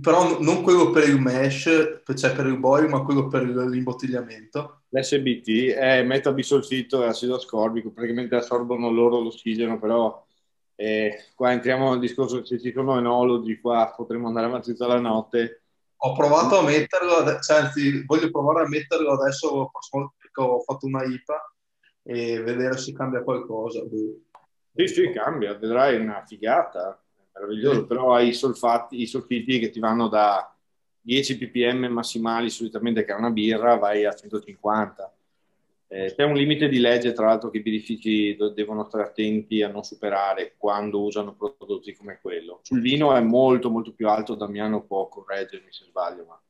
Però non quello per il mesh, cioè per il boil, ma quello per l'imbottigliamento. L'SBT è metabisolfito e acido ascorbico, praticamente assorbono loro l'ossigeno, però e qua entriamo nel discorso, se ci sono enologi qua potremmo andare avanti tutta la notte. Ho provato a metterlo, cioè, anzi voglio provare a metterlo adesso perché ho fatto una IPA e vedere se cambia qualcosa. Sì, sì, cambia, vedrai una figata, meraviglioso, sì. però hai i solfati, i solfiti che ti vanno da 10 ppm massimali solitamente che è una birra, vai a 150 Eh, c'è un limite di legge, tra l'altro, che i birrifici devono stare attenti a non superare quando usano prodotti come quello. Sul vino è molto, molto più alto, Damiano può correggermi se sbaglio, ma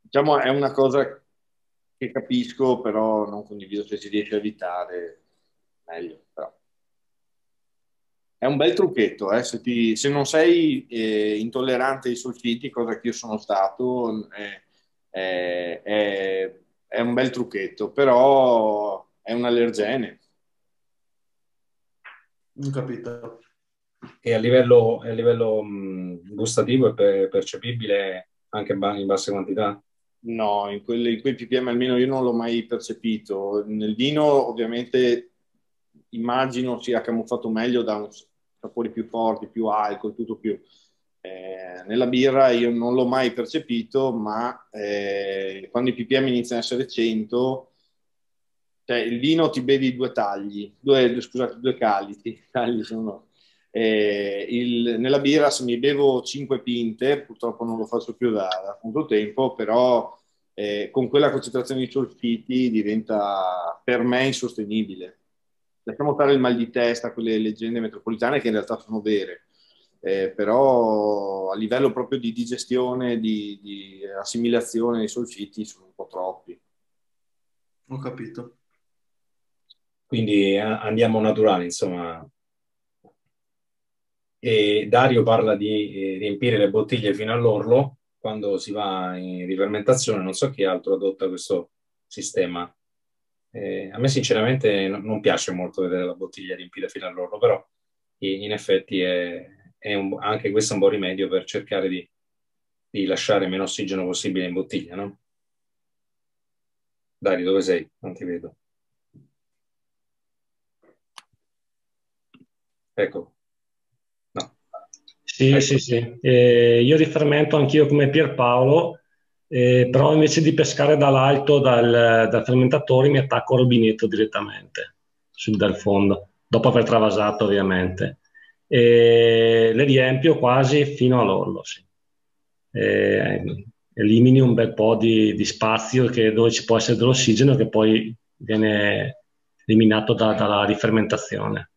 diciamo è una cosa che capisco, però non condivido se si riesce a evitare, meglio. Però. È un bel trucchetto, eh? se, ti, se, non sei eh, intollerante ai solfiti, cosa che io sono stato, eh, è un bel trucchetto, però è un allergene. Non capito. E a livello, a livello mh, gustativo è percepibile anche in basse quantità? No, in, quelle, in quei ppm almeno io non l'ho mai percepito. Nel vino ovviamente immagino sia camuffato meglio da un sapori più forti, più alcol, tutto più eh, nella birra io non l'ho mai percepito, ma eh, quando i ppm iniziano a essere 100, cioè il vino ti bevi due tagli, due, scusate, due calici, tagli sono, eh, il, nella birra se mi bevo 5 pinte, purtroppo non lo faccio più da, da molto tempo, però eh, con quella concentrazione di solfiti diventa per me insostenibile. Lasciamo fare il mal di testa, quelle leggende metropolitane che in realtà sono vere eh, però a livello proprio di digestione, di, di assimilazione dei solfiti sono un po' troppi. Ho capito. Quindi andiamo naturali, insomma. E Dario parla di eh, riempire le bottiglie fino all'orlo quando si va in rifermentazione. Non so chi altro adotta questo sistema. Eh, a me sinceramente non piace molto vedere la bottiglia riempita fino all'orlo, però in effetti è, è un, anche questo è un buon rimedio per cercare di, di lasciare meno ossigeno possibile in bottiglia, no? Dario, dove sei? Non ti vedo. Ecco. No. Sì, ecco. sì, sì. Eh, io rifermento anch'io come Pierpaolo, eh, però invece di pescare dall'alto dal, dal fermentatore mi attacco al rubinetto direttamente sul, dal fondo, dopo aver travasato ovviamente e le riempio quasi fino all'orlo. Sì. elimini un bel po' di, di spazio che, dove ci può essere dell'ossigeno che poi viene eliminato da, dalla rifermentazione.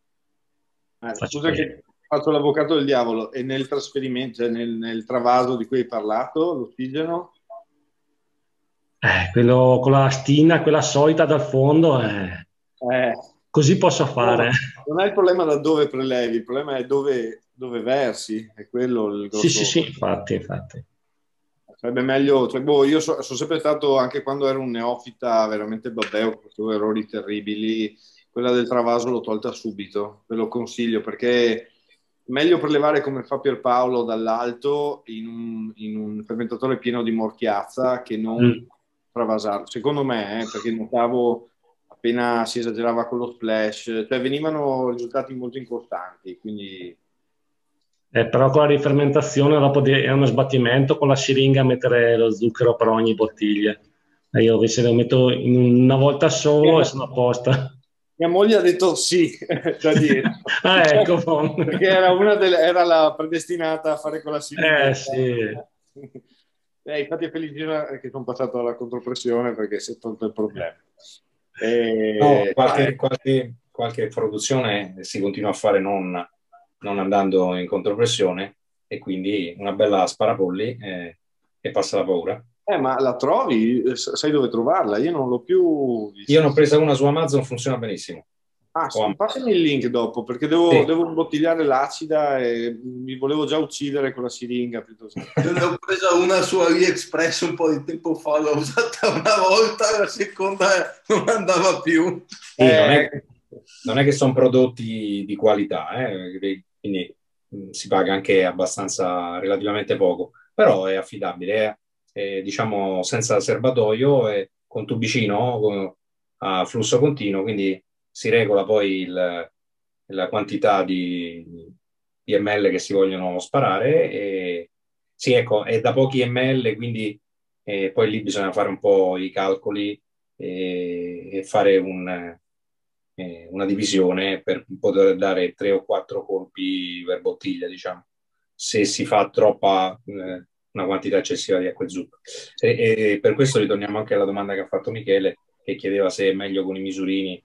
Eh, scusa che faccio l'avvocato del diavolo e nel trasferimento, cioè nel, nel travaso di cui hai parlato, l'ossigeno? Eh, quello con la stina, quella solita dal fondo, eh. Eh, Così posso fare. No, non è il problema da dove prelevi, il problema è dove, dove versi, è quello il grosso... Sì, sì, sì, infatti, infatti. Sarebbe meglio, cioè, boh, io so, sono sempre stato, anche quando ero un neofita, veramente babbeo, facevo errori terribili, quella del travaso l'ho tolta subito, ve lo consiglio, perché meglio prelevare come fa Pierpaolo dall'alto in un, in un fermentatore pieno di morchiazza che non mm. travasare, secondo me, eh, perché notavo appena si esagerava con lo splash, cioè venivano risultati molto incostanti, quindi... Eh, però con la rifermentazione dopo è uno sbattimento con la siringa a mettere lo zucchero per ogni bottiglia. E io invece lo metto in una volta solo e sono a posto. Mia moglie ha detto sì da dietro. ah, ecco. Perché era, una delle, era la predestinata a fare con la siringa. Eh sì. Eh, infatti è felice che sono passato alla contropressione perché si è tolto il problema. E... No, qualche, qualche, qualche, produzione si continua a fare non, non, andando in contropressione e quindi una bella sparapolli e, e passa la paura. Eh, ma la trovi? Sai dove trovarla? Io non l'ho più. Io ne ho presa una su Amazon, funziona benissimo. Ah, sì, passami il link dopo perché devo, sì. devo imbottigliare l'acida e mi volevo già uccidere con la siringa. Piuttosto. Io ne ho presa una su AliExpress un po' di tempo fa, l'ho usata una volta, la seconda non andava più. Sì, eh, non, è, non, è, che sono prodotti di qualità, eh, quindi mm, si paga anche abbastanza relativamente poco, però è affidabile, è, è diciamo senza serbatoio e con tubicino a flusso continuo, quindi si regola poi il, la quantità di, di, ml che si vogliono sparare e sì, ecco, è da pochi ml, quindi eh, poi lì bisogna fare un po' i calcoli e, e fare un, eh, una divisione per poter dare tre o quattro colpi per bottiglia, diciamo, se si fa troppa eh, una quantità eccessiva di acqua e zucchero. E, e per questo ritorniamo anche alla domanda che ha fatto Michele che chiedeva se è meglio con i misurini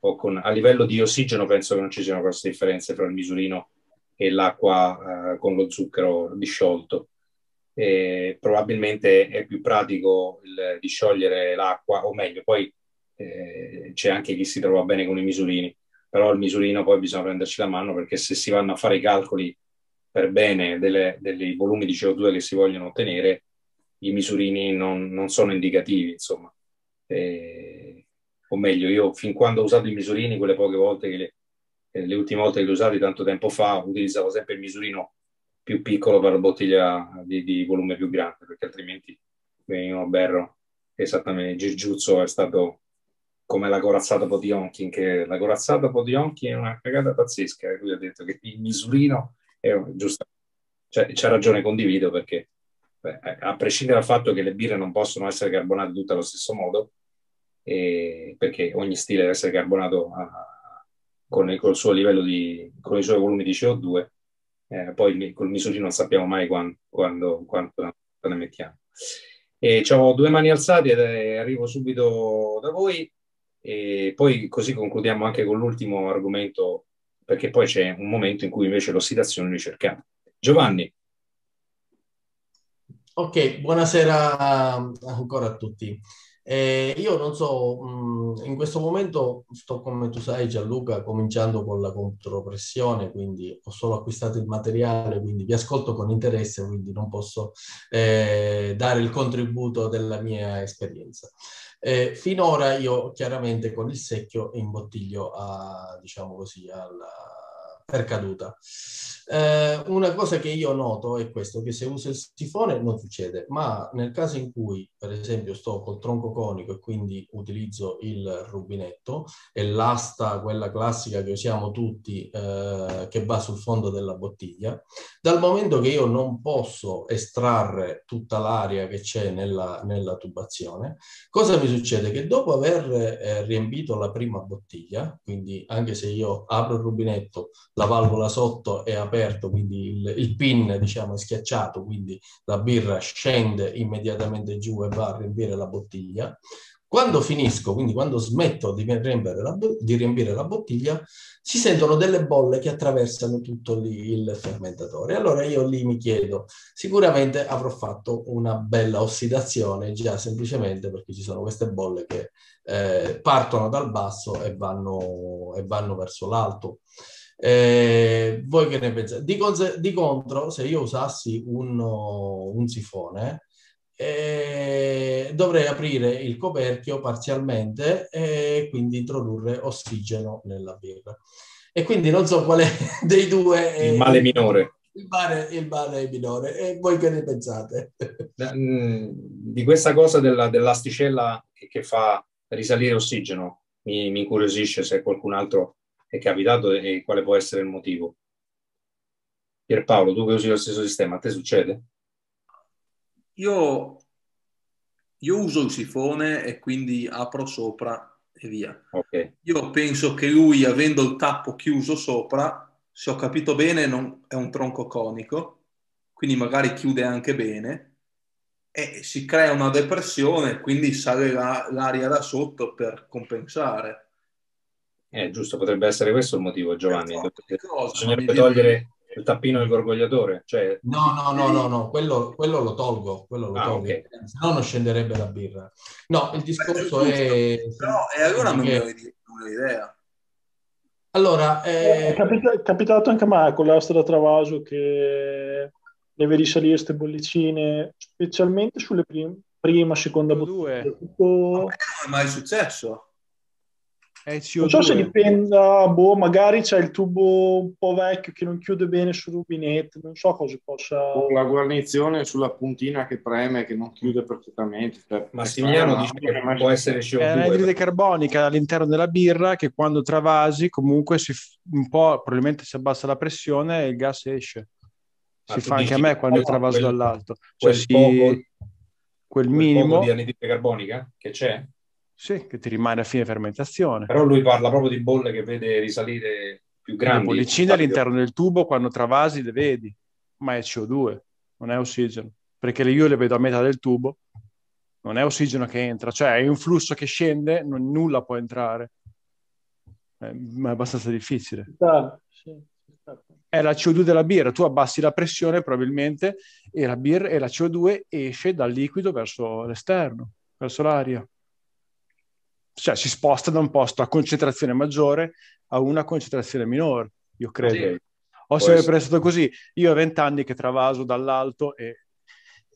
o con... A livello di ossigeno penso che non ci siano grosse differenze tra il misurino e l'acqua eh, con lo zucchero disciolto. E probabilmente è più pratico il, di sciogliere l'acqua, o meglio, poi eh, c'è anche chi si trova bene con i misurini, però il misurino poi bisogna prenderci la mano perché se si vanno a fare i calcoli per bene delle, dei volumi di CO2 che si vogliono ottenere, i misurini non, non sono indicativi, insomma. Eh, o meglio, io fin quando ho usato i misurini, quelle poche volte che le, eh, le ultime volte che li ho usati tanto tempo fa, utilizzavo sempre il misurino più piccolo per la bottiglia di, di volume più grande, perché altrimenti venivano berro. Esattamente, Girgiuzzo è stato come la corazzata Potionkin, che la corazzata Potionkin è una cagata pazzesca, lui ha detto che il misurino è giusto, cioè, c'ha ragione, condivido, perché beh, a prescindere dal fatto che le birre non possono essere carbonate tutte allo stesso modo, e, perché ogni stile deve essere carbonato a, con, il, con, il, suo livello di, con i suoi volumi di CO2, eh, poi col misurino non sappiamo mai quando, quando, quanto ne mettiamo. E ho due mani alzate ed arrivo subito da voi e poi così concludiamo anche con l'ultimo argomento, perché poi c'è un momento in cui invece l'ossidazione è ricercata. Giovanni. Ok, buonasera ancora a tutti. Eh, io non so, mh, in questo momento sto come tu sai Gianluca cominciando con la contropressione, quindi ho solo acquistato il materiale, quindi vi ascolto con interesse, quindi non posso eh, dare il contributo della mia esperienza. Eh, finora io chiaramente con il secchio imbottiglio a, diciamo così, alla, per caduta. Eh, una cosa che io noto è questo, che se uso il sifone non succede, ma nel caso in cui, per esempio, sto col tronco conico e quindi utilizzo il rubinetto e l'asta, quella classica che usiamo tutti, eh, che va sul fondo della bottiglia, dal momento che io non posso estrarre tutta l'aria che c'è nella, nella tubazione, cosa mi succede? Che dopo aver eh, riempito la prima bottiglia, quindi anche se io apro il rubinetto, la valvola sotto è aperto, quindi il, il, pin diciamo è schiacciato, quindi la birra scende immediatamente giù e va a riempire la bottiglia. Quando finisco, quindi quando smetto di riempire, la, di riempire la bottiglia, si sentono delle bolle che attraversano tutto lì il fermentatore. Allora io lì mi chiedo, sicuramente avrò fatto una bella ossidazione già semplicemente perché ci sono queste bolle che eh, partono dal basso e vanno, e vanno verso l'alto. Eh, voi che ne pensate? Di, conse- di, contro, se io usassi un, un sifone, eh, dovrei aprire il coperchio parzialmente e quindi introdurre ossigeno nella birra. E quindi non so quale dei due è il male minore. Il male, il male minore. E voi che ne pensate? Mm, di questa cosa della, dell'asticella che, che fa risalire ossigeno mi, mi incuriosisce se qualcun altro è capitato e quale può essere il motivo. Pierpaolo, tu che usi lo stesso sistema, a te succede? Io, io uso il sifone e quindi apro sopra e via. Okay. Io penso che lui, avendo il tappo chiuso sopra, se ho capito bene, non, è un tronco conico, quindi magari chiude anche bene e si crea una depressione, quindi sale la, l'aria da sotto per compensare. Eh, giusto, potrebbe essere questo il motivo, Giovanni. Bisognerebbe togliere il tappino del gorgogliatore. Cioè... No, no, no, no, no. Quello, quello lo tolgo, quello lo ah, tolgo. Okay. Se no non scenderebbe la birra. No, il discorso è... Però, e allora non mi un'idea. Allora, eh... è, capita- è, capitato anche a me con l'asta da Travaso che deve risalire queste bollicine, specialmente sulle prime, prima, seconda bottiglia. Tutto... non è mai successo. Non so se dipenda, boh, magari c'è il tubo un po' vecchio che non chiude bene sul rubinetto, non so cosa possa... O la guarnizione sulla puntina che preme che non chiude perfettamente. Cioè, Massimiliano dice che può essere CO2. È l'anidride carbonica all'interno della birra che quando travasi comunque si, un po' probabilmente si abbassa la pressione e il gas esce. Ma si fa anche a me quando travaso quel, dall'alto. Cioè quel, si, poco, quel minimo... di anidride carbonica che c'è? Sì, che ti rimane a fine fermentazione. Però lui parla proprio di bolle che vede risalire più grandi. Le bollicine all'interno del tubo, quando travasi le vedi, ma è CO2, non è ossigeno. Perché io le vedo a metà del tubo, non è ossigeno che entra, cioè è un flusso che scende, non, nulla può entrare. È, è abbastanza difficile. Sì, è la CO2 della birra, tu abbassi la pressione probabilmente e la, birra, e la CO2 esce dal liquido verso l'esterno, verso l'aria. Cioè si sposta da un posto a concentrazione maggiore a una concentrazione minore, io credo. Sì. Ho sempre pensato così. Io ho vent'anni che travaso dall'alto e,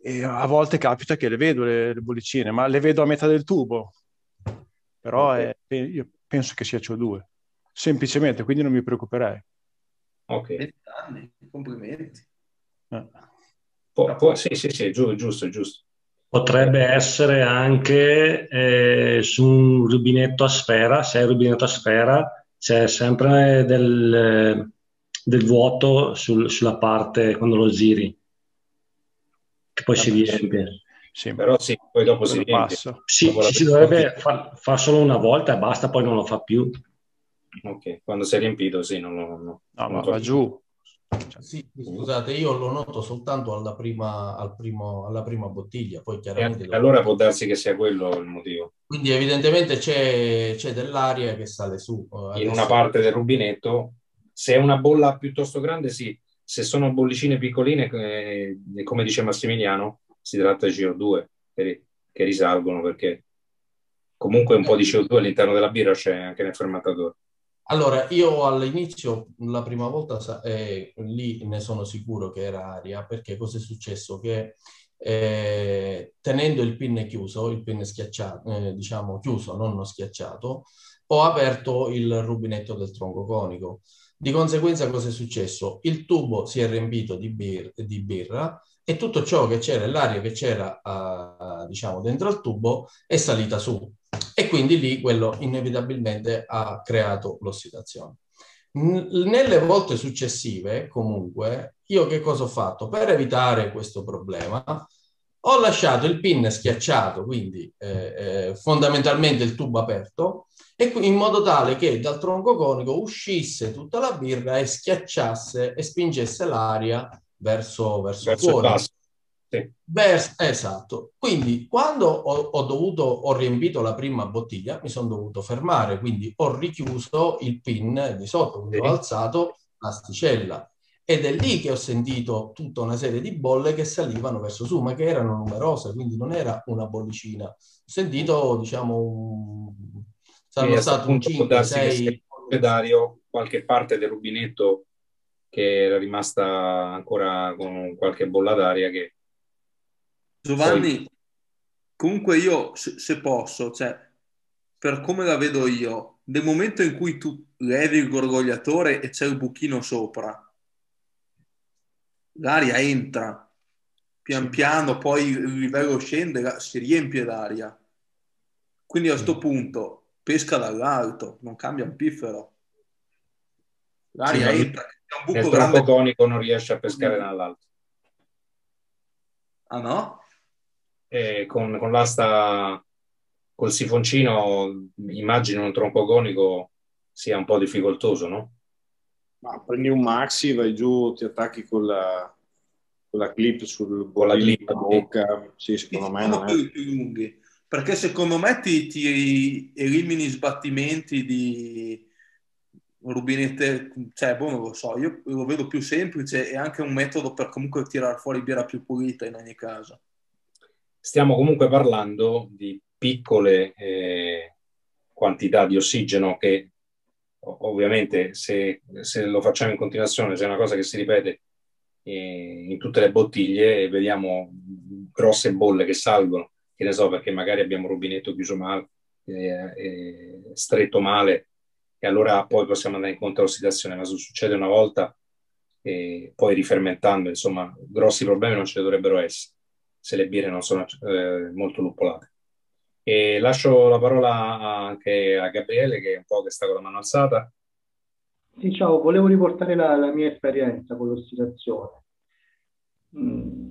e, a volte capita che le vedo le, le, bollicine, ma le vedo a metà del tubo. Però okay. è, io penso che sia CO2, semplicemente, quindi non mi preoccuperei. Ok. 20 anni, complimenti. Eh. Po- po- sì, sì, sì, giusto, giusto, giusto. Potrebbe essere anche eh, su un rubinetto a sfera, se è un rubinetto a sfera, c'è sempre del, del vuoto sul, sulla parte quando lo giri, che poi ah, si riempie. Sì, però sì, poi dopo si riempie. Sì, si dovrebbe far, far solo una volta e basta, poi non lo fa più. Ok, quando si è riempito, sì, non lo... No, no ma va giù. Cioè, sì, scusate, io lo noto soltanto alla prima, al primo, alla prima bottiglia, poi chiaramente... E allora può darsi che sia quello il motivo. Quindi evidentemente c'è, c'è dell'aria che sale su. Adesso... In una parte del rubinetto, se è una bolla piuttosto grande, sì. Se sono bollicine piccoline, eh, come dice Massimiliano, si tratta di CO2 che, che risalgono perché comunque un po' di CO2 all'interno della birra c'è anche nel fermentatore. Allora, io all'inizio, la prima volta, eh, lì ne sono sicuro che era aria, perché cosa è successo? Che eh, tenendo il pin chiuso, il pin schiacciato, eh, diciamo chiuso, non schiacciato, ho aperto il rubinetto del tronco conico. Di conseguenza cosa è successo? Il tubo si è riempito di, bir- di birra e tutto ciò che c'era, l'aria che c'era, uh, diciamo, dentro al tubo è salita su e quindi lì quello inevitabilmente ha creato l'ossidazione. Nelle volte successive, comunque, io che cosa ho fatto? Per evitare questo problema, ho lasciato il pin schiacciato, quindi eh, eh, fondamentalmente il tubo aperto, e in modo tale che dal tronco conico uscisse tutta la birra e schiacciasse e spingesse l'aria verso, verso, verso fuori. Sì. Vers- esatto. Quindi quando ho, ho, dovuto, ho riempito la prima bottiglia, mi sono dovuto fermare, quindi ho richiuso il pin di sotto, quindi sì. ho alzato l'asticella. Ed è lì che ho sentito tutta una serie di bolle che salivano verso su, ma che erano numerose, quindi non era una bollicina. Ho sentito, diciamo, un... saranno stati un 5, 6... Dario, qualche parte del rubinetto che era rimasta ancora con qualche bolla d'aria che Giovanni, Poi... comunque io, se, se, posso, cioè, per come la vedo io, nel momento in cui tu levi il gorgogliatore e c'è il buchino sopra, l'aria entra, pian piano, poi il livello scende, si riempie l'aria. Quindi a questo punto pesca dall'alto, non cambia un piffero. L'aria sì, entra. Un buco grande... conico non riesce a pescare dall'alto. Ah no? Eh, con, con l'asta col sifoncino immagino un tronco conico sia un po' difficoltoso, no? Ma prendi un maxi, vai giù, ti attacchi con la, con la clip sul con la clip, bocca. Sì, secondo me non è... più lunghi. Perché secondo me ti, ti elimini sbattimenti di rubinette, cioè, boh, non lo so, io lo vedo più semplice e anche un metodo per comunque tirare fuori birra più pulita in ogni caso stiamo comunque parlando di piccole eh, quantità di ossigeno che ovviamente se, se, lo facciamo in continuazione, se è una cosa che si ripete eh, in tutte le bottiglie vediamo grosse bolle che salgono, che ne so perché magari abbiamo un rubinetto chiuso male, eh, eh, stretto male e allora poi possiamo andare incontro all'ossidazione, ma se succede una volta e poi rifermentando, insomma, grossi problemi non ne dovrebbero essere se le birre non sono eh, molto luppolate. E lascio la parola anche a Gabriele che è un po' che sta con la mano alzata. Sì, ciao, volevo riportare la, la mia esperienza con l'ossidazione. Mm,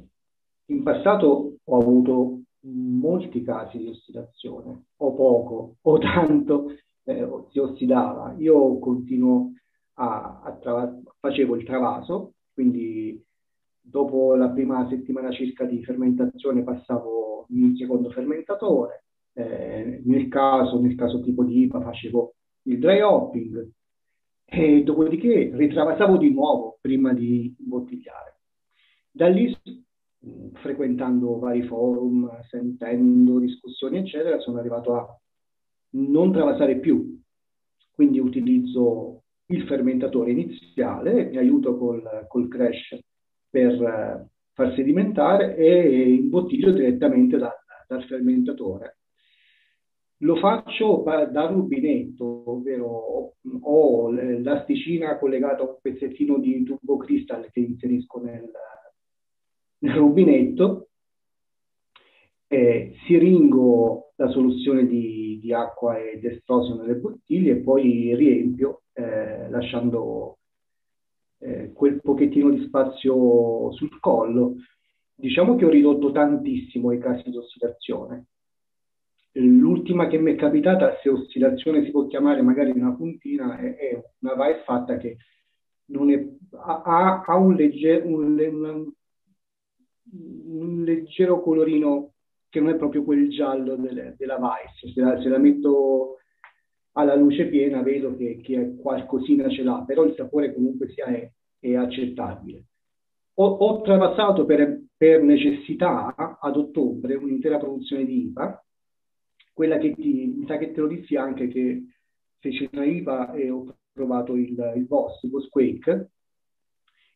in passato ho avuto molti casi di ossidazione, o poco, o tanto, eh, si ossidava. Io continuo a, a tra- facevo il travaso, quindi dopo la prima settimana circa di fermentazione passavo utilizzo un secondo fermentatore. Eh, nel, caso, nel caso tipo di IPA facevo il dry hopping e dopodiché ritravasavo di nuovo prima di imbottigliare. Da lì, frequentando vari forum, sentendo discussioni, eccetera, sono arrivato a non travasare più. Quindi utilizzo il fermentatore iniziale, mi aiuto col, col crash per uh, far sedimentare e imbottiglio direttamente da, dal fermentatore. Lo faccio da rubinetto, ovvero ho l'asticina collegata a un pezzettino di tubo cristal che inserisco nel, nel rubinetto, eh, siringo la soluzione di, di acqua ed estrosio nelle bottiglie e poi riempio eh, lasciando eh, quel pochettino di spazio sul collo. Diciamo che ho ridotto tantissimo i casi di ossidazione. L'ultima che mi è capitata, se oscillazione si può chiamare magari una puntina, è, è una va e fatta che è, ha, ha un, legger, un, un, un, leggero colorino che non è proprio quel giallo delle, della Vice. Se la, se la, metto alla luce piena vedo che, che qualcosina ce l'ha, però il sapore comunque sia è, è accettabile. Ho, ho travasato per, per necessità ad ottobre un'intera produzione di IPA quella che ti, mi sa che te lo dissi anche che fece una IVA e ho trovato il, il boss, il boss Quake,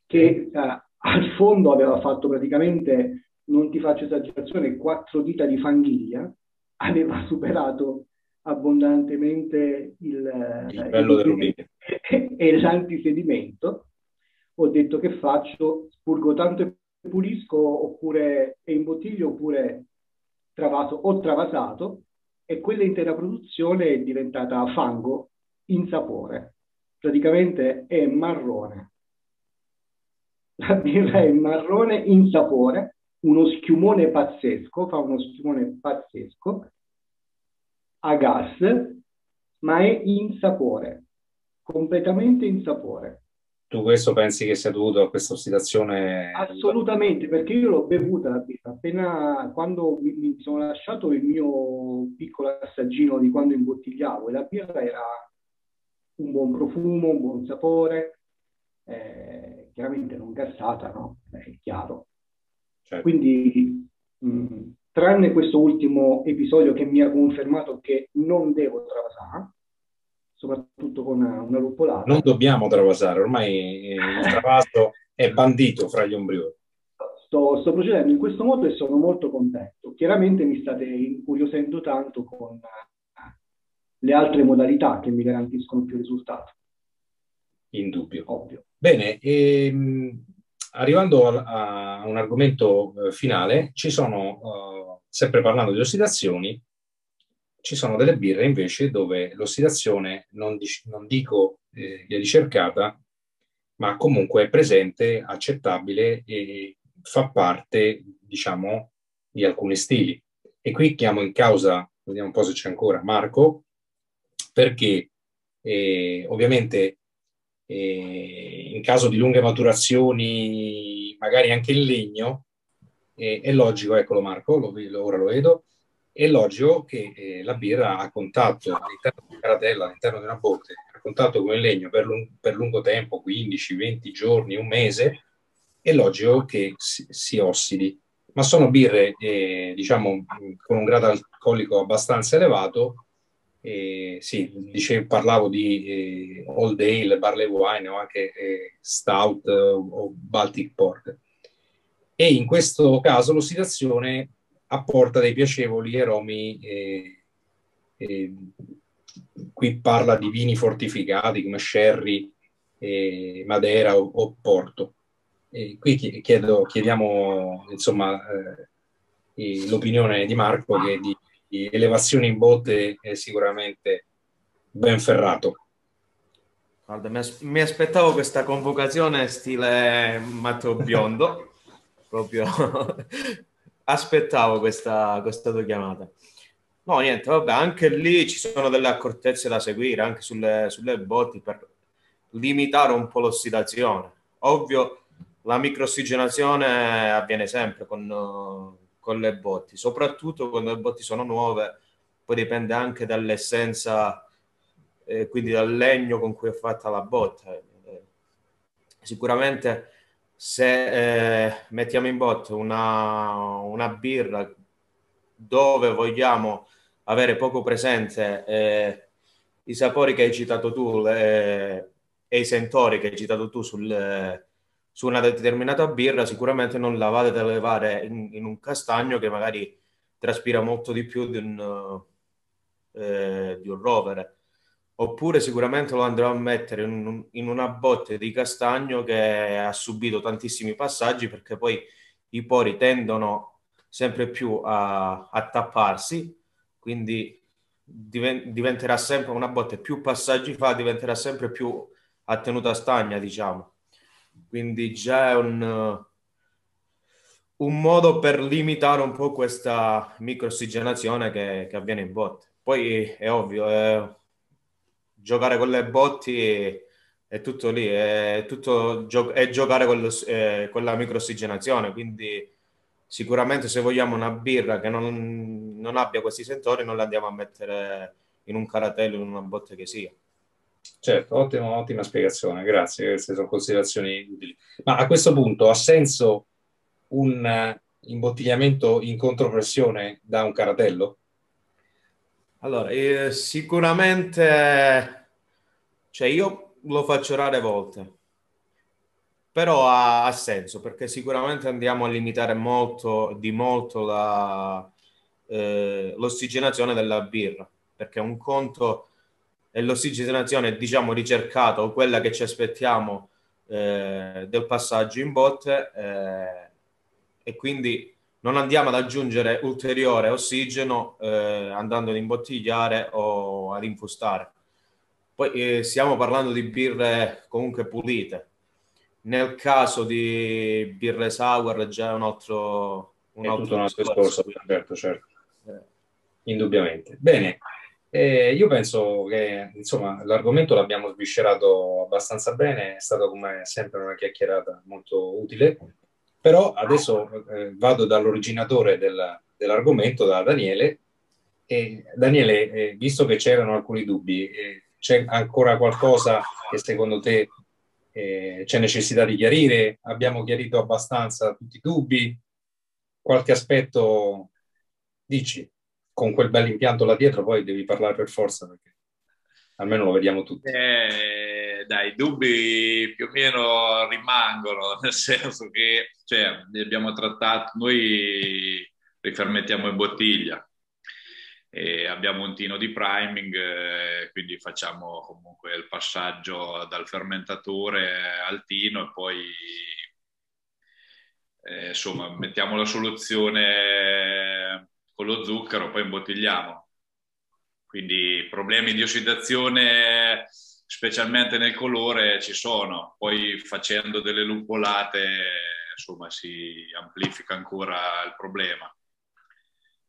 che eh, al fondo aveva fatto praticamente, non ti faccio esagerazione, quattro dita di fanghiglia, aveva superato abbondantemente il, il rubinetto e, e l'antisedimento. Ho detto che faccio, spurgo tanto e pulisco oppure e imbottiglio oppure travaso o travasato e quella intera produzione è diventata fango in sapore. Praticamente è marrone. La birra è marrone in sapore, uno schiumone pazzesco, fa uno schiumone pazzesco, a gas, ma è in sapore, completamente in sapore. Tu questo pensi che sia dovuto a questa ossidazione? Assolutamente, perché io l'ho bevuta la birra. Appena quando mi, mi, sono lasciato il mio piccolo assaggino di quando imbottigliavo, e la birra era un buon profumo, un buon sapore, eh, chiaramente non gassata, no? È chiaro. Certo. Quindi, mh, tranne questo ultimo episodio che mi ha confermato che non devo travasare, soprattutto con una, una luppolata. Non dobbiamo travasare, ormai il travaso è bandito fra gli ombrioni. Sto, sto, procedendo in questo modo e sono molto contento. Chiaramente mi state incuriosendo tanto con le altre modalità che mi garantiscono più risultato. Indubbio. Ovvio. Bene, ehm, arrivando a, a, un argomento eh, finale, ci sono, uh, sempre parlando di ossidazioni, ci sono delle birre invece dove l'ossidazione, non, dic- non dico eh, è ricercata, ma comunque è presente, accettabile e fa parte, diciamo, di alcuni stili. E qui chiamo in causa, vediamo un po' se c'è ancora, Marco, perché eh, ovviamente eh, in caso di lunghe maturazioni, magari anche in legno, eh, è logico, eccolo Marco, lo, ora lo vedo, è logico che eh, la birra a contatto all'interno di una caratella, all'interno di una botte, a contatto con il legno per, lung- per lungo tempo, 15-20 giorni, un mese, è logico che si, si ossidi. Ma sono birre, eh, diciamo, con un grado alcolico abbastanza elevato. Eh, sì, dicevo, parlavo di eh, Old Ale, Barley Wine o anche eh, Stout o Baltic Port. E in questo caso l'ossidazione apporta dei piacevoli aromi. Eh, eh, qui parla di vini fortificati come sherry, eh, Madeira o, o Porto. E qui chiedo, chiediamo insomma, eh, l'opinione di Marco che di, di elevazione in botte è sicuramente ben ferrato. Guarda, mi, aspettavo questa convocazione stile Matteo Biondo, proprio aspettavo questa, questa tua chiamata. No, niente, vabbè, anche lì ci sono delle accortezze da seguire, anche sulle, sulle botti, per limitare un po' l'ossidazione. Ovvio, la microossigenazione avviene sempre con, con le botti, soprattutto quando le botti sono nuove, poi dipende anche dall'essenza, eh, quindi dal legno con cui è fatta la botta. Eh, sicuramente se eh, mettiamo in botte una, una, birra dove vogliamo avere poco presente eh, i sapori che hai citato tu le, e i sentori che hai citato tu sul, su una determinata birra, sicuramente non la vado ad elevare in, in un castagno che magari traspira molto di più di un, eh, di un rovere. Oppure sicuramente lo andrò a mettere in, in, una botte di castagno che ha subito tantissimi passaggi perché poi i pori tendono sempre più a, a tapparsi, quindi diventerà sempre una botte più passaggi fa, diventerà sempre più a tenuta stagna, diciamo. Quindi già è un, un modo per limitare un po' questa microossigenazione che, che avviene in botte. Poi è ovvio, eh, giocare con le botti è, tutto lì, è, tutto gio- è giocare con, lo, eh, con la microossigenazione, quindi sicuramente se vogliamo una birra che non, non abbia questi sentori non la andiamo a mettere in un caratello, in una botte che sia. Certo, ottima, ottima spiegazione, grazie, queste sono considerazioni utili. Ma a questo punto ha senso un uh, imbottigliamento in contropressione da un caratello? Allora, eh, sicuramente, cioè io lo faccio rare volte, però ha, ha, senso perché sicuramente andiamo a limitare molto, di molto la, eh, l'ossigenazione della birra, perché un conto è l'ossigenazione, diciamo, ricercata o quella che ci aspettiamo eh, del passaggio in botte eh, e quindi non andiamo ad aggiungere ulteriore ossigeno eh, andando ad imbottigliare o ad infustare. Poi eh, stiamo parlando di birre comunque pulite. Nel caso di birre sour già è un altro, un è altro, un altro discorso, certo, certo. Eh. Indubbiamente. Bene, eh, io penso che insomma, l'argomento l'abbiamo sviscerato abbastanza bene, è stata come sempre una chiacchierata molto utile, però adesso eh, vado dall'originatore del, dell'argomento, da Daniele. E Daniele, eh, visto che c'erano alcuni dubbi, eh, c'è ancora qualcosa che secondo te eh, c'è necessità di chiarire? Abbiamo chiarito abbastanza tutti i dubbi? Qualche aspetto dici? con quel bel impianto là dietro poi devi parlare per forza perché almeno lo vediamo tutti. Eh, dai, dubbi più o meno rimangono, nel senso che cioè, abbiamo trattato, noi rifermettiamo in bottiglia, abbiamo un tino di priming, eh, quindi facciamo comunque il passaggio dal fermentatore al tino e poi eh, insomma mettiamo la soluzione con lo zucchero, poi imbottigliamo. Quindi problemi di ossidazione, specialmente nel colore, ci sono. Poi facendo delle lupolate, insomma, si amplifica ancora il problema.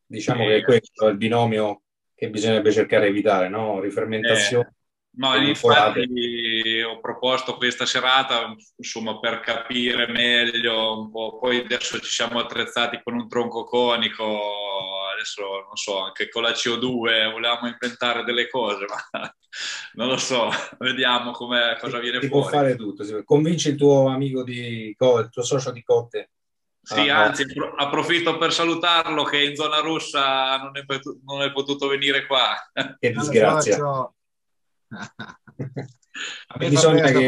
Diciamo e... che questo è il binomio che bisognerebbe cercare di evitare, no? Rifermentazione. Eh No, infatti ho proposto questa serata insomma, per capire meglio un po'. Poi adesso ci siamo attrezzati con un tronco conico, adesso non so, anche con la CO2 volevamo inventare delle cose, ma non lo so, vediamo cosa viene si fuori. può fare tutto, convinci il tuo amico di Co, il tuo socio di Cotte. Sì, ah, anzi, no. approfitto per salutarlo che in zona rossa non è, non è potuto venire qua. Che disgrazia. bisogna che,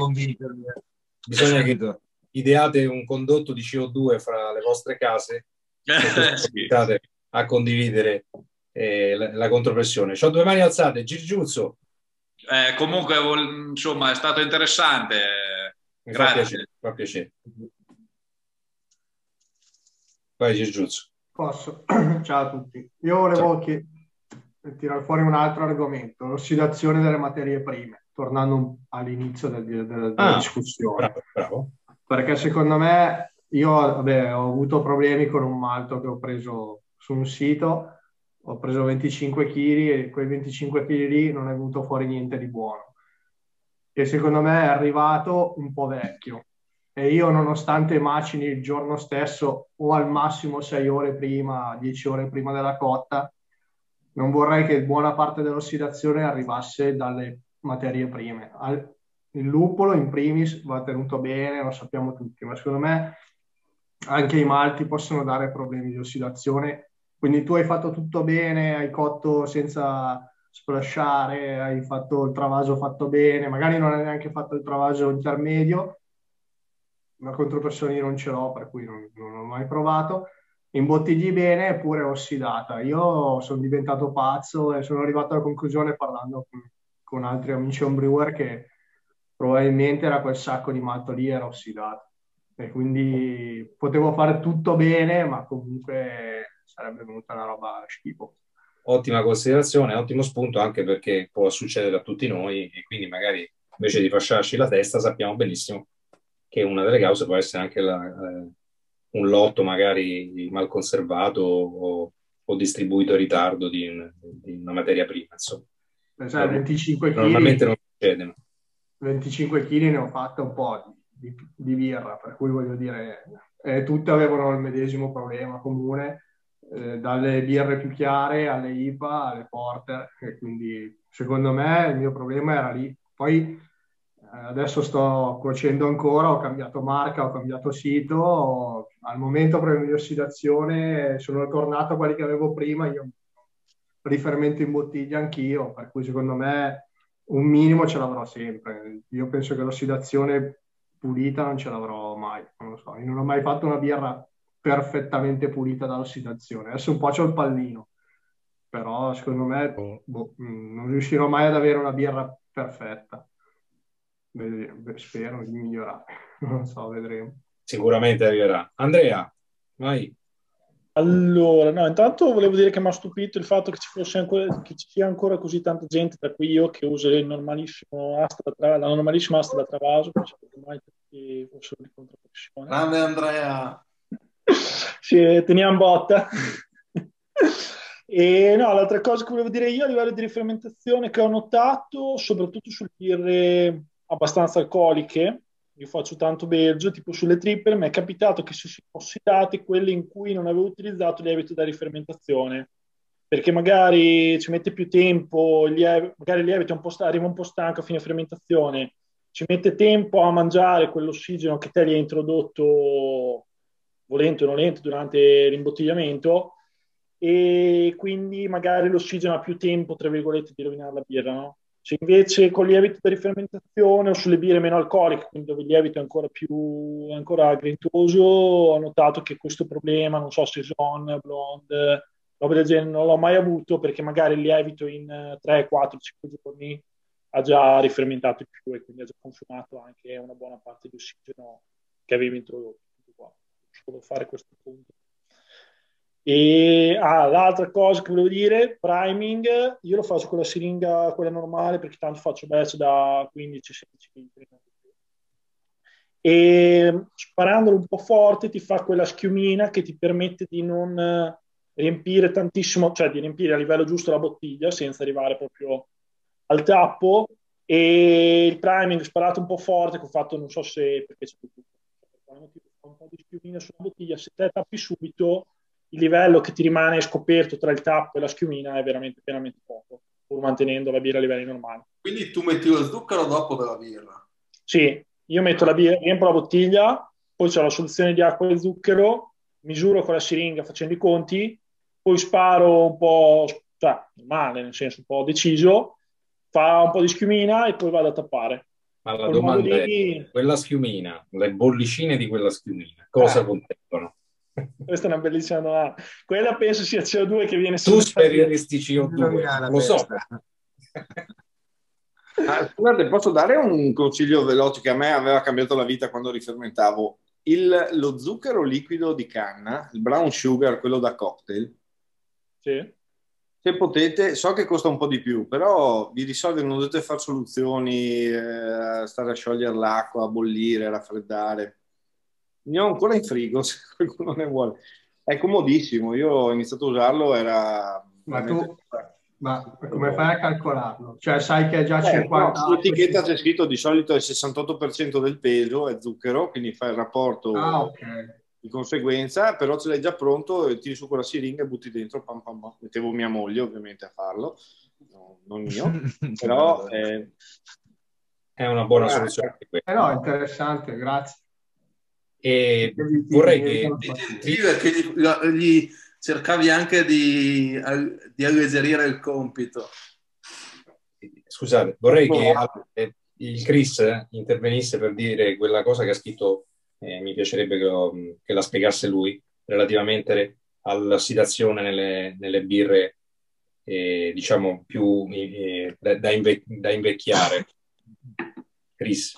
bisogna che ideate un condotto di CO2 fra le vostre case sì. A condividere eh, la, la, contropressione. Ho due mani alzate, Girgiuzzo. Eh, comunque, insomma, è stato interessante. Mi Grazie. Fa piacere, fa piacere. Vai Girgiuzzo. Posso? Ciao a tutti. Io volevo per tirare fuori un altro argomento, l'ossidazione delle materie prime, tornando all'inizio del, del, della ah, discussione. Bravo, bravo. Perché secondo me io vabbè, ho avuto problemi con un malto che ho preso su un sito, ho preso 25 kg e quei 25 kg lì non è venuto fuori niente di buono. E secondo me è arrivato un po' vecchio. e io nonostante macini il giorno stesso o al massimo 6 ore prima, 10 ore prima della cotta, non vorrei che buona parte dell'ossidazione arrivasse dalle materie prime. Il lupolo in primis va tenuto bene, lo sappiamo tutti, ma secondo me anche i malti possono dare problemi di ossidazione. Quindi tu hai fatto tutto bene, hai cotto senza splashare, hai fatto il travaso fatto bene, magari non hai neanche fatto il travaso intermedio, una contropressione io non ce l'ho, per cui non, non ho mai provato. Imbottigli bene eppure ossidata. Io sono diventato pazzo e sono arrivato alla conclusione parlando con, con altri amici homebrewer che probabilmente era quel sacco di malto lì era ossidato e quindi potevo fare tutto bene ma comunque sarebbe venuta una roba schifo ottima considerazione, ottimo spunto anche perché può succedere a tutti noi e quindi magari invece di fasciarci la testa sappiamo benissimo che una delle cause può essere anche la, eh, un lotto magari mal conservato o, o distribuito in ritardo di, un, di, una materia prima. Insomma. Cioè, 25 kg, Normalmente non succede. 25 kg ne ho fatta un po' di, di birra, per cui voglio dire, eh, tutte avevano il medesimo problema comune, eh, dalle birre più chiare alle IPA, alle porter, e quindi secondo me il mio problema era lì. Poi eh, adesso sto cuocendo ancora, ho cambiato marca, ho cambiato sito, al momento problemi di ossidazione sono tornato a quelli che avevo prima, io rifermento in bottiglia anch'io, per cui secondo me un minimo ce l'avrò sempre. Io penso che l'ossidazione pulita non ce l'avrò mai, non lo so, io non ho mai fatto una birra perfettamente pulita dall'ossidazione, adesso un po' c'ho il pallino, però secondo me boh, mm, non riuscirò mai ad avere una birra perfetta. Beh, spero di migliorare, non so, vedremo. Sicuramente arriverà. Andrea, vai. Allora, no, intanto volevo dire che mi ha stupito il fatto che ci, fosse ancora, che ci sia ancora così tanta gente, tra cui io, che usa il normalissimo asta da, la normalissima asta da travaso, mai perché fossero di contropressione. Grande Andrea! Sì, teniamo botta. e no, l'altra cosa che volevo dire io a livello di rifermentazione che ho notato, soprattutto sul birre abbastanza alcoliche, io faccio tanto belgio, tipo sulle triple, mi è capitato che si siano ossidate quelle in cui non avevo utilizzato il lievito da rifermentazione, perché magari ci mette più tempo, il lieve, magari il lievito un arriva un po' stanco a fine fermentazione, ci mette tempo a mangiare quell'ossigeno che te gli hai introdotto volente o nolente durante l'imbottigliamento e quindi magari l'ossigeno ha più tempo, tra virgolette, di rovinare la birra, no? Se invece con lievito di rifermentazione o sulle birre meno alcoliche, quindi dove il lievito è ancora più ancora grintoso, ho notato che questo problema, non so, Saison, Blonde, roba del genere, non l'ho mai avuto perché magari il lievito in 3, 4, 5 giorni ha già rifermentato di più e quindi ha già consumato anche una buona parte di ossigeno che avevi introdotto. Solo fare questo punto. E ah, l'altra cosa che volevo dire, priming, io lo faccio con la siringa, quella normale, perché tanto faccio batch da 15-16 litri. E sparandolo un po' forte ti fa quella schiumina che ti permette di non riempire tantissimo, cioè di riempire a livello giusto la bottiglia senza arrivare proprio al tappo. E il priming sparato un po' forte, che ho fatto, non so se perché c'è un po' di schiumina sulla bottiglia, se te tappi subito il livello che ti rimane scoperto tra il tappo e la schiumina è veramente veramente poco, pur mantenendo la birra a livelli normali. Quindi tu metti lo zucchero dopo della birra? Sì, io metto la birra, riempio la bottiglia, poi c'è la soluzione di acqua e zucchero, misuro con la siringa facendo i conti, poi sparo un po', cioè normale, nel senso un po' deciso, fa un po' di schiumina e poi vado a tappare. Ma la domanda è, quella schiumina, le bollicine di quella schiumina, cosa eh. contengono? Questa è una bellissima domanda. Quella penso sia CO2 che viene Tu sperieresti CO2, lo so. Ah, scusate, posso dare un consiglio veloce che a me aveva cambiato la vita quando rifermentavo? Il, lo zucchero liquido di canna, il brown sugar, quello da cocktail. Sì. Se potete, so che costa un po' di più, però vi risolve, non dovete fare soluzioni, eh, stare a sciogliere l'acqua, a bollire, a raffreddare ne ho ancora in frigo se qualcuno ne vuole. È comodissimo, io ho iniziato a usarlo, era... Ma tu, Ma come fai a calcolarlo? Cioè sai che è già Eh, 50... no, sull'etichetta c'è scritto di solito il 68% del peso è zucchero, quindi fai il rapporto Ah, ok. Di conseguenza, però ce l'hai già pronto e tiri su quella siringa e butti dentro, pam, pam, pam. mettevo mia moglie ovviamente a farlo, no, non io, però eh, È una buona Ah, soluzione. Eh no, interessante, grazie. E vorrei che Sì, perché gli, gli cercavi anche di, di alleggerire il compito. Scusate, vorrei Boh. che eh, il Chris eh, intervenisse per dire quella cosa che ha scritto, eh, mi piacerebbe che, lo- che la spiegasse lui, relativamente all'ossidazione nelle, nelle birre, eh, diciamo, più eh, da, inve- da invecchiare. Chris.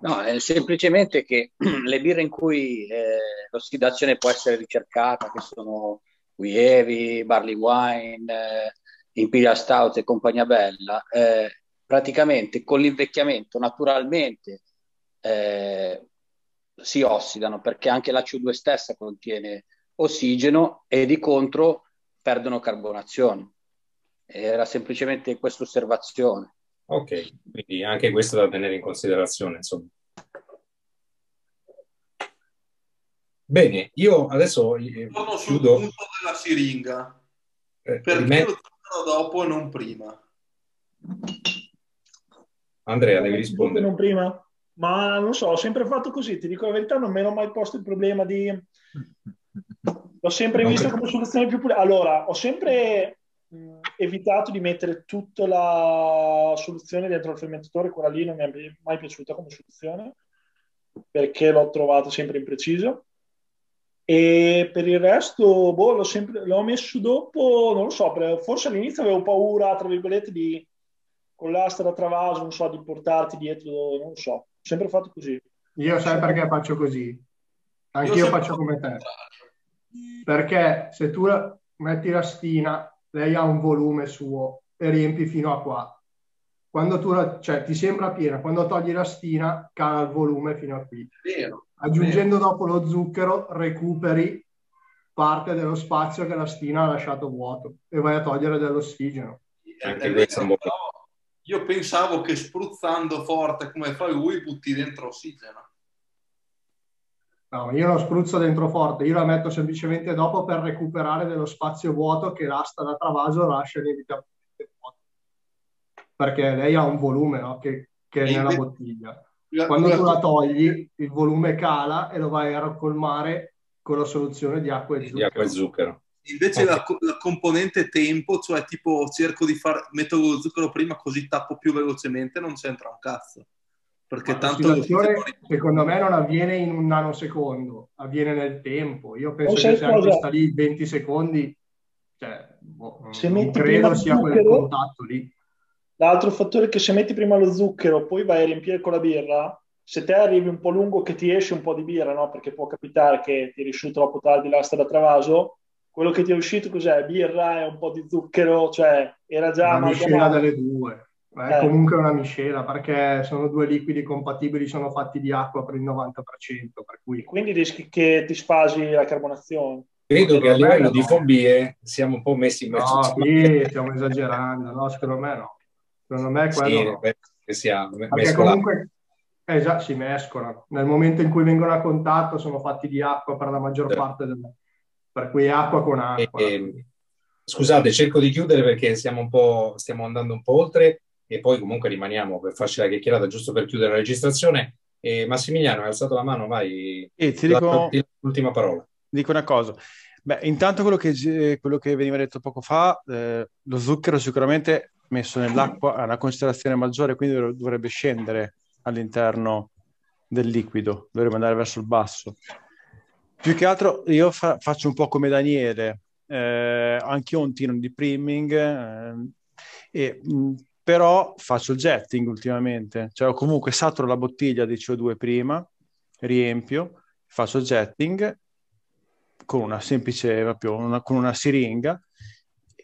No, è semplicemente che le birre in cui eh, l'ossidazione può essere ricercata, che sono Wievi, Barley Wine, eh, Imperial Stout e compagnia bella, eh, praticamente con l'invecchiamento naturalmente eh, si ossidano perché anche la CO2 stessa contiene ossigeno e di contro perdono carbonazione. Era semplicemente questa osservazione. Ok, quindi anche questo da tenere in considerazione, insomma. Bene, io adesso eh, Torno sul chiudo. punto della siringa. Eh, Perché lo zucchero dopo e non prima? Andrea, devi rispondere. non prima? Ma non so, ho sempre fatto così, ti dico la verità, non mi ero mai posto il problema di... L'ho sempre Non visto credo. come soluzione più pulita. Allora, ho sempre mh, evitato di mettere tutta la soluzione dentro il fermentatore, quella lì non mi è mai piaciuta come soluzione, perché l'ho trovato sempre impreciso. E per il resto, boh, l'ho sempre, l'ho messo dopo, non lo so, forse all'inizio avevo paura, tra virgolette, di con l'asta da travaso, non so, di portarti dietro, non lo so, sempre fatto così. Io sai perché faccio così? Anch'io faccio come te. Perché se tu metti la stina, lei ha un volume suo e riempi fino a qua. Quando tu la, cioè, ti sembra piena, quando togli la stina, cala il volume fino a qui. Vero. Aggiungendo dopo lo zucchero, recuperi parte dello spazio che la stina ha lasciato vuoto e vai a togliere dell'ossigeno. Anche È questo è un vero, buon- però io pensavo che spruzzando forte come fa lui butti dentro ossigeno. No, io non spruzzo dentro forte, io la metto semplicemente dopo per recuperare dello spazio vuoto che l'asta da travaso lascia inevitabilmente vuoto. Perché lei ha un volume no, che, che è nella bottiglia. Quando tu la togli, il volume cala e lo vai a colmare con la soluzione di acqua e di zucchero. acqua e zucchero. Invece la, la componente tempo, cioè tipo cerco di far, metto lo zucchero prima così tappo più velocemente, non c'entra un cazzo. Perché Ma tanto l'ossidazione, secondo me non avviene in un nanosecondo, avviene nel tempo. Io penso che se anche sta lì 20 secondi, cioè, boh, Se non metti prima credo sia quel zucchero- contatto lì. L'altro fattore è che se metti prima lo zucchero, poi vai a riempire con la birra, se te arrivi un po' lungo che ti esce un po' di birra, no? Perché può capitare che ti riesci troppo tardi l'asta da travaso, quello che ti è uscito cos'è? Birra e un po' di zucchero, cioè era già Una miscela delle due. È Eh. comunque una miscela perché sono due liquidi compatibili, sono fatti di acqua per il 90%, per cui Quindi rischi che ti sfasi la carbonazione. Credo che a livello di fobie siamo un po' messi in mezzo. no, qui stiamo esagerando, no, secondo me no. Secondo me quello Sì, no. penso che sia me- Perché comunque esatto, si mescolano. Nel momento in cui vengono a contatto sono fatti di acqua per la maggior Certo. parte del... Per cui acqua con acqua. E- e- scusate, cerco di chiudere perché siamo un po', stiamo andando un po' oltre e poi comunque rimaniamo per farci la chiacchierata giusto per chiudere la registrazione. E Massimiliano, hai alzato la mano, vai. E ti La- dico- l'ultima parola. dico una cosa. Beh, intanto quello che, quello che veniva detto poco fa, eh, lo zucchero sicuramente messo nell'acqua ha una concentrazione maggiore, quindi dov- dovrebbe scendere all'interno del liquido, dovrebbe andare verso il basso. Più che altro io fa- faccio un po' come Daniele, eh, anche io ho un tiro di priming, eh, e, mh, però faccio il jetting ultimamente, cioè comunque saturo la bottiglia di CO2 prima, riempio, faccio il jetting con una semplice, proprio una, con una siringa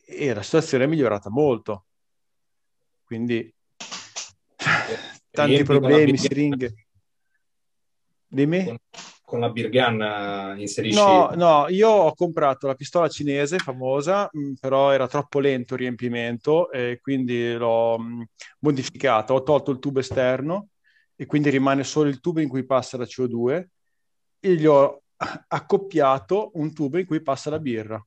e la situazione è migliorata molto. Quindi tanti Riempi problemi, siringhe. Dimmi? Con la beer gun inserisci... No, no, io ho comprato la pistola cinese famosa, mm, però era troppo lento il riempimento e quindi l'ho mm, modificato. Ho tolto il tubo esterno e quindi rimane solo il tubo in cui passa la CO2 e gli ho accoppiato un tubo in cui passa la birra.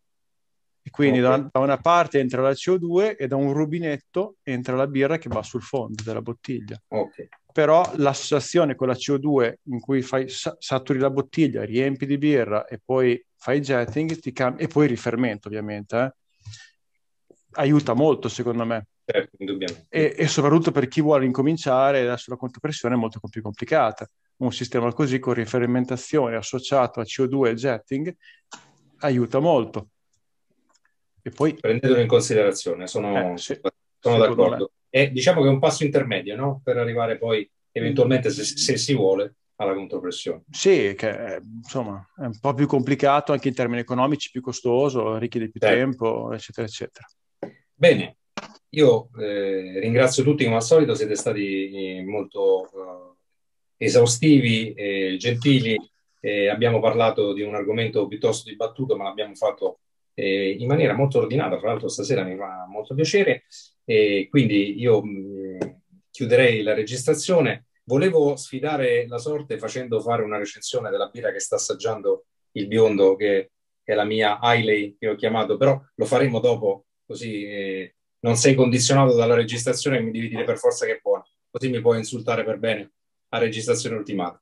E quindi okay. da, da, una parte entra la CO2 e da un rubinetto entra la birra che va sul fondo della bottiglia. Okay. Però l'associazione con la CO2 in cui fai, saturi la bottiglia, riempi di birra e poi fai jetting ti cam- e poi rifermento ovviamente, eh, aiuta molto secondo me. Certo. E, e, soprattutto per chi vuole incominciare, adesso la contropressione è molto più complicata. Un sistema così con rifermentazione associato a CO2 e jetting aiuta molto. E poi... Prendetelo in considerazione, sono, eh, sì, sono d'accordo. E diciamo che è un passo intermedio, no? Per arrivare poi, eventualmente, se, se si vuole, alla contropressione. Sì, che insomma è un po' più complicato anche in termini economici, più costoso, richiede più certo. tempo, eccetera, eccetera. Bene, io eh, ringrazio tutti come al solito, siete stati molto uh, esaustivi e gentili. Eh, abbiamo parlato di un argomento piuttosto dibattuto, ma l'abbiamo fatto eh, in maniera molto ordinata, fra l'altro stasera mi fa molto piacere e quindi io mh, mm, chiuderei la registrazione. Volevo sfidare la sorte facendo fare una recensione della birra che sta assaggiando il biondo, che, è la mia Hailey che ho chiamato, però lo faremo dopo, così eh, non sei condizionato dalla registrazione e mi devi dire per forza che è buona, così mi puoi insultare per bene a registrazione ultimata.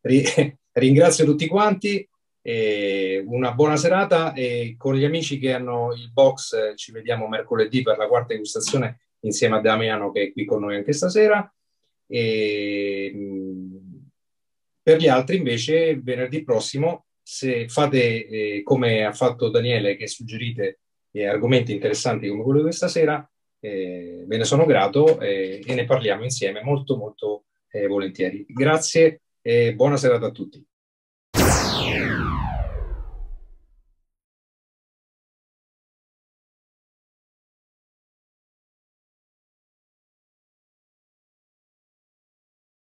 ringrazio tutti quanti e una buona serata e con gli amici che hanno il box eh, ci vediamo mercoledì per la quarta degustazione insieme a Damiano che è qui con noi anche stasera. E, mm, per gli altri invece venerdì prossimo se fate eh, come ha fatto Daniele che suggerite eh, argomenti interessanti come quello di questa sera eh, ve ne sono grato e ne parliamo insieme molto molto eh, volentieri. Grazie e buona serata a tutti.